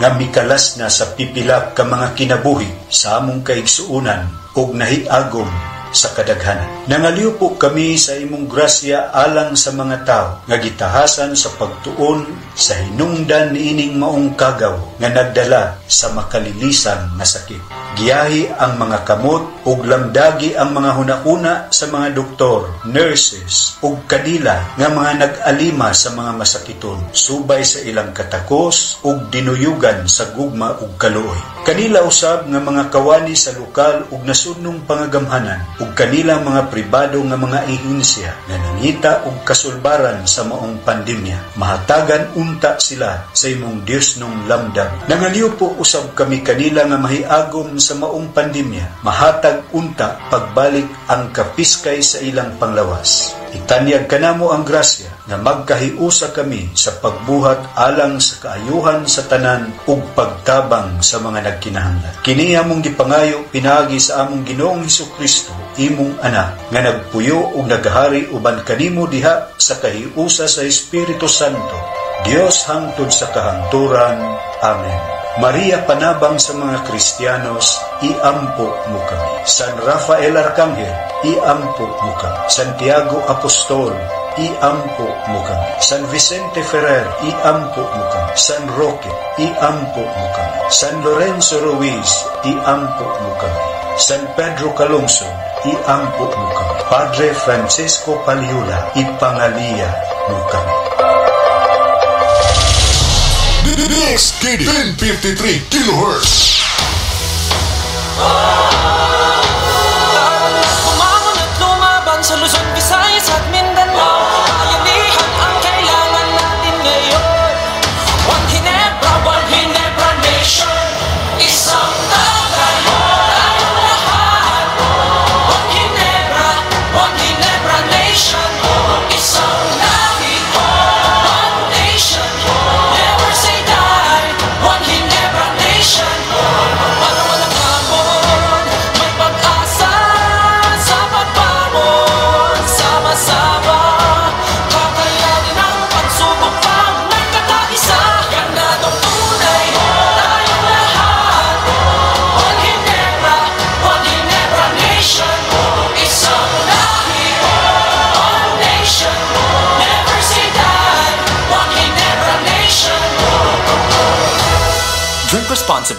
nga mikalas na sa pipila ka mga kinabuhi sa among kaigsuunan, ug nahiagom sa kadaghanan. Nangaliw po kami sa imong grasya alang sa mga tao nga gitahasan sa pagtuon sa hinungdan niining maong kagaw nga nagdala sa makalilisan nga sakit. Giyahi ang mga kamot ug lamdagi ang mga hunahuna sa mga doktor, nurses ug kadila nga mga nag-alima sa mga masakiton subay sa ilang katakos ug dinuyugan sa gugma ug kaluoy. Kanila usab nga mga kawani sa lokal ug nasudnong pangagamhanan ug kanila mga pribado nga mga ehensya nga nangita og kasulbaran sa maong pandemya. Mahatagan unta sila sa imong Dios nung lamdam. Nangaliw po usab kami kanila nga mahiagom sa maong pandemya. Mahatag unta pagbalik ang kapiskay sa ilang panglawas. Itanyag kanamo ang grasya nga magkahiusa kami sa pagbuhat alang sa kaayuhan sa tanan ug pagtabang sa mga nagkinahanglan. Kini among gipangayo pinagi sa among Ginoong Hesukristo, imong anak, nga nagpuyo ug naghari uban kanimo diha sa kahiusa sa Espiritu Santo. Dios hangtod sa kahanturan. Amen. Maria panabang sa mga Kristiyanos, iampo mo kami. San Rafael Arcangel, iampo mo kami. Santiago Apostol, iampo mo kami. San Vicente Ferrer, iampo mo kami. San Roque, iampo mo kami. San Lorenzo Ruiz, iampo mo kami. San Pedro Calungsod, iampo mo kami. Padre Francisco Paliula, ipangalia mo kami. DXKD 1053 kHz.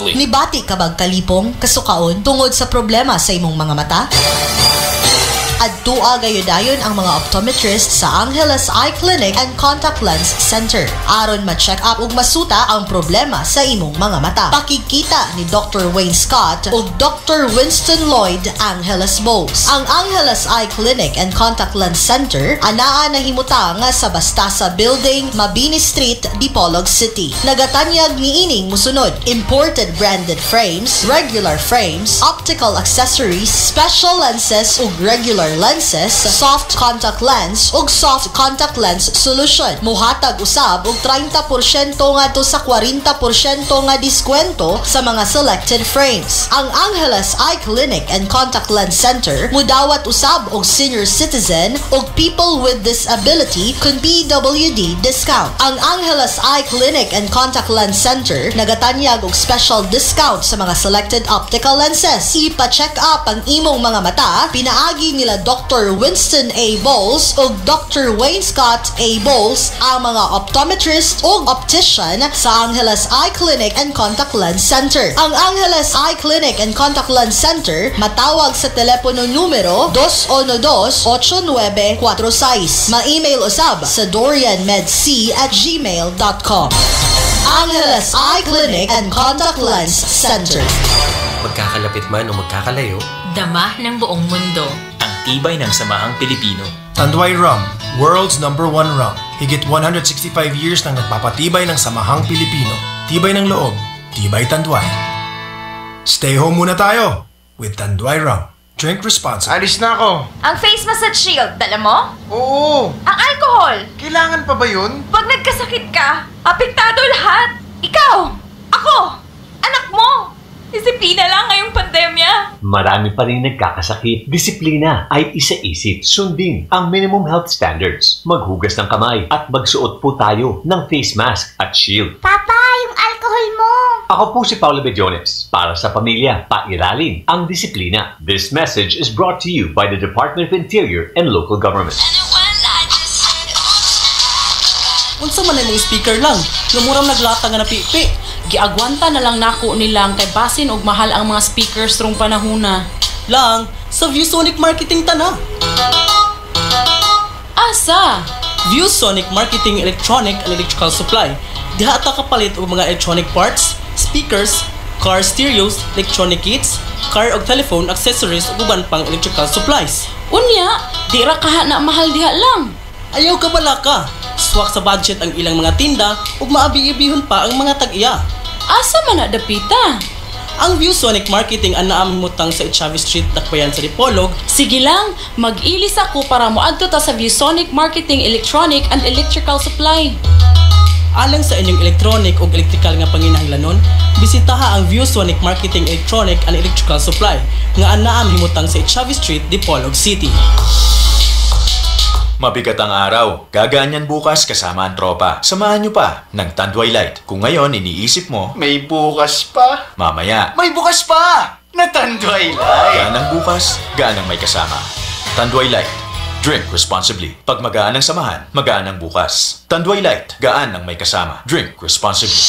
Responsibly. Nibati ka bang kalipong, kasukaon, tungod sa problema sa imong mga mata? Adtua gayudayon ang mga optometrist sa Angeles Eye Clinic and Contact Lens Center aron ma-check up ug masuta ang problema sa imong mga mata. Pakikita ni Dr. Wayne Scott ug Dr. Winston Lloyd Angeles Bowes. Ang Angeles Eye Clinic and Contact Lens Center anaa na himuta nga sa Bastasa Building, Mabini Street, Dipolog City. Nagatanyag ni ining musunod imported branded frames, regular frames, optical accessories, special lenses ug regular lenses, soft contact lens ug soft contact lens solution. Muhatag usab og 30% ngadto sa 40% nga diskwento sa mga selected frames. Ang Angeles Eye Clinic and Contact Lens Center mudawat usab og senior citizen ug people with disability kun PWD discount. Ang Angeles Eye Clinic and Contact Lens Center nagatanyag og special discount sa mga selected optical lenses. Ipa-check up ang imong mga mata, pinaagi nila Dr. Winston A. Bowles ug Dr. Wayne Scott A. Bowles ang mga optometrist ug optician sa Angeles Eye Clinic and Contact Lens Center. Ang Angeles Eye Clinic and Contact Lens Center matawag sa telepono numero 212-8946. Ma-email usab sa dorianmedc at gmail.com. Angeles Eye Clinic and Contact Lens Center. Magkakalapit man o magkakalayo, Dama ng buong mundo. Ang tibay ng samahang Pilipino. Tanduay Rum, world's number one rum. Higit 165 years nang nagpapatibay ng samahang Pilipino. Tibay ng loob, tibay Tanduay. Stay home muna tayo with Tanduay Rum. Drink responsibly. Alis na ako. Ang face massage shield, dala mo? Oo. Ang alcohol! Kailangan pa ba yun? Pag nagkasakit ka, apektado lahat! Ikaw! Ako! Anak mo! Disiplina lang ngayong pandemya! Marami pa rin nagkakasakit. Disiplina ay isa-isip. Sundin ang minimum health standards. Maghugas ng kamay at magsuot po tayo ng face mask at shield. Papa, yung alcohol mo! Ako po si Paolo Bediones. Para sa pamilya, pairalin ang disiplina. This message is brought to you by the Department of Interior and Local Government. Unsa man imong speaker lang, nga murang naglata nga napipi. Giagwanta na lang nako nilang kay basin og mahal ang mga speakers rong panahuna. Lang, sa ViewSonic Marketing tana. Asa? ViewSonic Marketing Electronic and Electrical Supply. Diha ta kapalit og mga electronic parts, speakers, car stereos, electronic kits, car og telephone accessories ug uban pang electrical supplies. Unya, di ra kaha na mahal diha lang. Ayaw ka bala ka. Swak sa budget ang ilang mga tinda ug maabi-ibihon pa ang mga tag-iya. Asa man na dapita? Ang ViewSonic Marketing ang naaming mutang sa Chavez Street, Dakbayan sa Dipolog. Sige lang, mag-ilis ako para moadto ta sa ViewSonic Marketing Electronic and Electrical Supply. Alang sa inyong electronic o electrical nga panginahanglanon, bisitaha ang ViewSonic Marketing Electronic and Electrical Supply nga anaam himutang sa Chavez Street, Dipolog City. Mabigat ang araw. Gagaan yan bukas kasama ang tropa. Samahan nyo pa ng Tanduay Light. Kung ngayon iniisip mo, May bukas pa. mamaya. May bukas pa! Natanduay Light. Gaan ang bukas, gaan ang may kasama. Tanduay Light. Drink responsibly. Pag magaan ang samahan, magaan ang bukas. Tanduay Light. Gaan ang may kasama. Drink responsibly.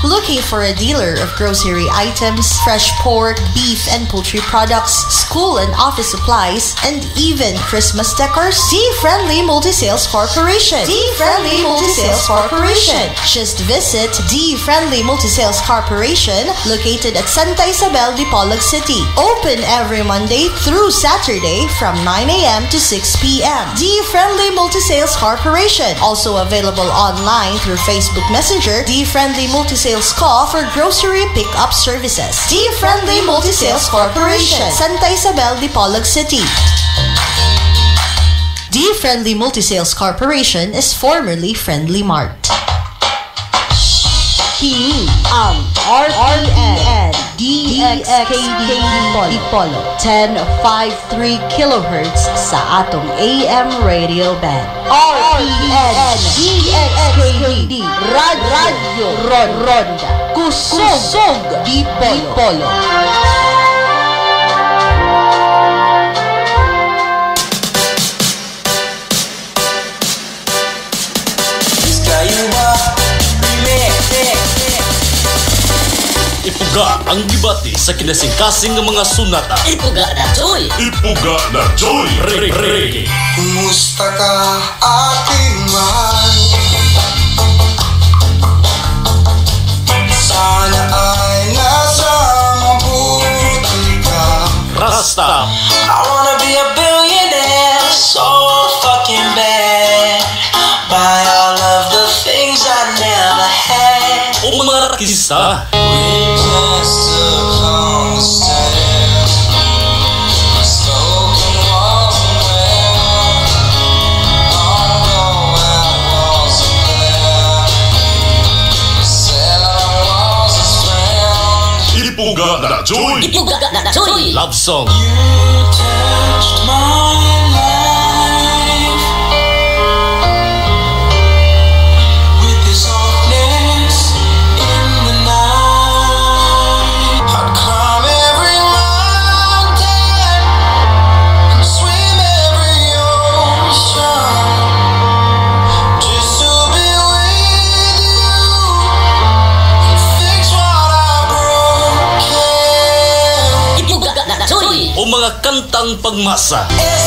Looking for a dealer of grocery items, fresh pork, beef and poultry products, school and office supplies, and even Christmas decors? D-Friendly Multi-Sales Corporation. D-Friendly Multi-Sales Corporation. Just visit D-Friendly Multi-Sales Corporation located at Santa Isabel, Dipolog City. Open every Monday through Saturday from 9 a.m. to 6 p.m. D-Friendly Multi-Sales Corporation. Also available online through Facebook Messenger. D-Friendly Multi-Sales Call for grocery pickup services. D-Friendly Multi-Sales Corporation. Santa Isabel, Dipolog City. D-Friendly Multi-Sales Corporation is formerly Friendly Mart. Kini ang RPN DXKD Dipolo 1053 kHz sa atong AM radio band. RPN DXKD Rad Radio Ron Ronda Kusog Dipolo. Ipuga ang gibati sa kinasingkasing ng mga sunata. Ipuga na, Joy! Ipuga na Joy! Re, re, Kumusta ka aking mahal? Sana ay nasa mabuti ka Rasta. I wanna be a 기사. 이쁘가 나 조이. 이쁘가 나 조이. 러브송 mga kantang pangmasa. Eh!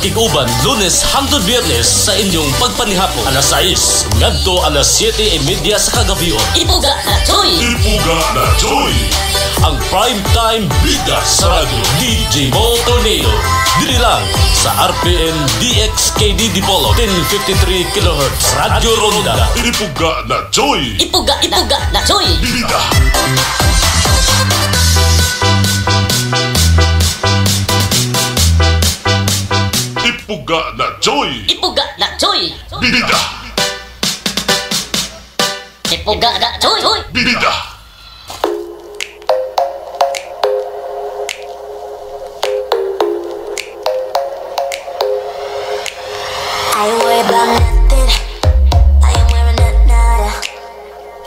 Joy! Makikuban lunes hangtod biyernes sa inyong pagpanihapon. Alas 6, ngadto alas 7.30 sa kagabion. Ipuga na Joy! Ipuga na Joy! Ang prime time bida sa radyo DJ Mo Torneo. Dili lang sa RPN DXKD Dipolo 1053 kHz Radio Ronda. Ipuga na Joy! Ipuga, ipuga na Joy! Bida! Ipuga na Joy! Ipuga na Joy! Bida! Ipuga na Joy! Bida! I ain't worried about nothing. I ain't wearing a nada.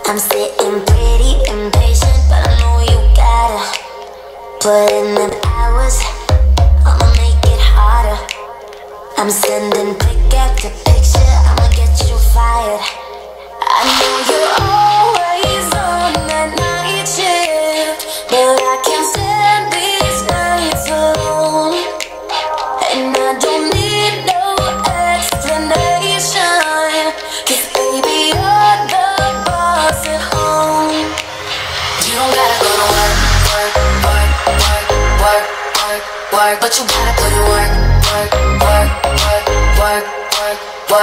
I'm sitting pretty impatient, but I know you gotta put in them hours. I'm sending pick after picture. I'ma get you fired. I know you're always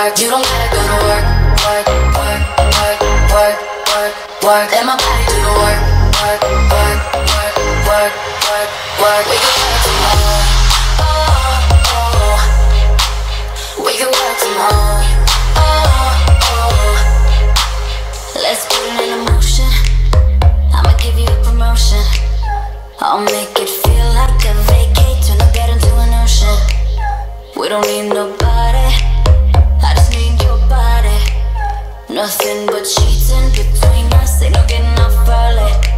work. You don't gotta go to work, work, work, work, work, work, work. Let my body do the work, work, work, work, work, work, work. We can work tomorrow. We can work home. Oh, oh. Let's put it in motion. I'ma give you a promotion. I'll make it feel like a vacate, turn a bed into an ocean. We don't need nobody. Nothing but cheating between us. Ain't no getting off early.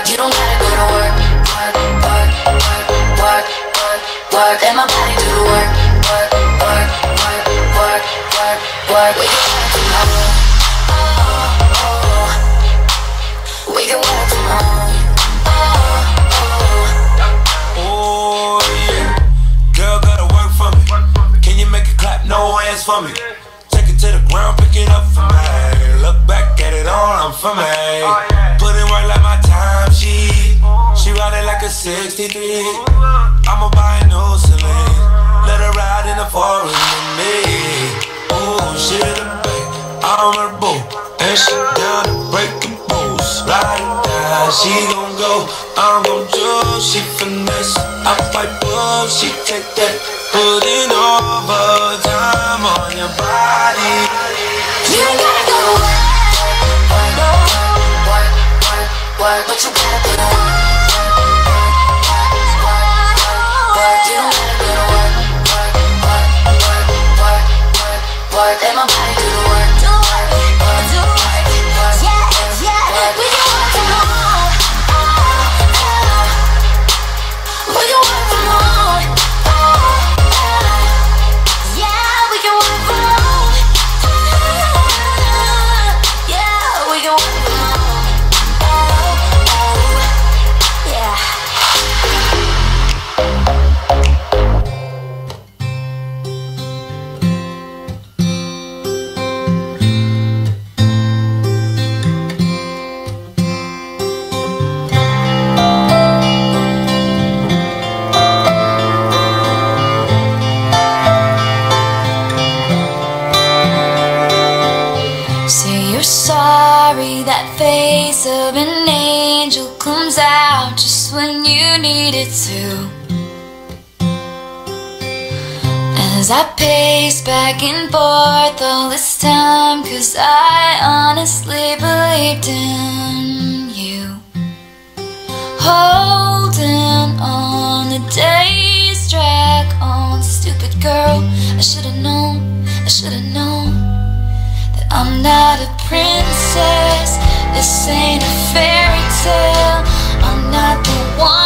Work. You don't gotta go to work, work, work, work, work, work, work. Let my body do the work, work, work, work, work, work, work. We can work tomorrow. Oh, oh, oh. We can work tomorrow. Oh for me. Take it to the ground, pick it up for me. Look back at it all, I'm for me. Like a 63. I'ma buy a new Celine. Let her ride in the forest with me. Oh, she the back, I'm her boo. And she down to break the rules. Ride it down, she gon' go. I'm gon' choose, she finesse. I fight boom, she take that. Put in overtime on your body. You gotta go work, work, work, work, work, but you gotta put heart and my body do the world. Of an angel comes out just when you need it to. As I pace back and forth all this time, cause I honestly believed in you. Holding on the days drag on, stupid girl. I should've known, I should've known. I'm not a princess, this ain't a fairy tale. I'm not the one.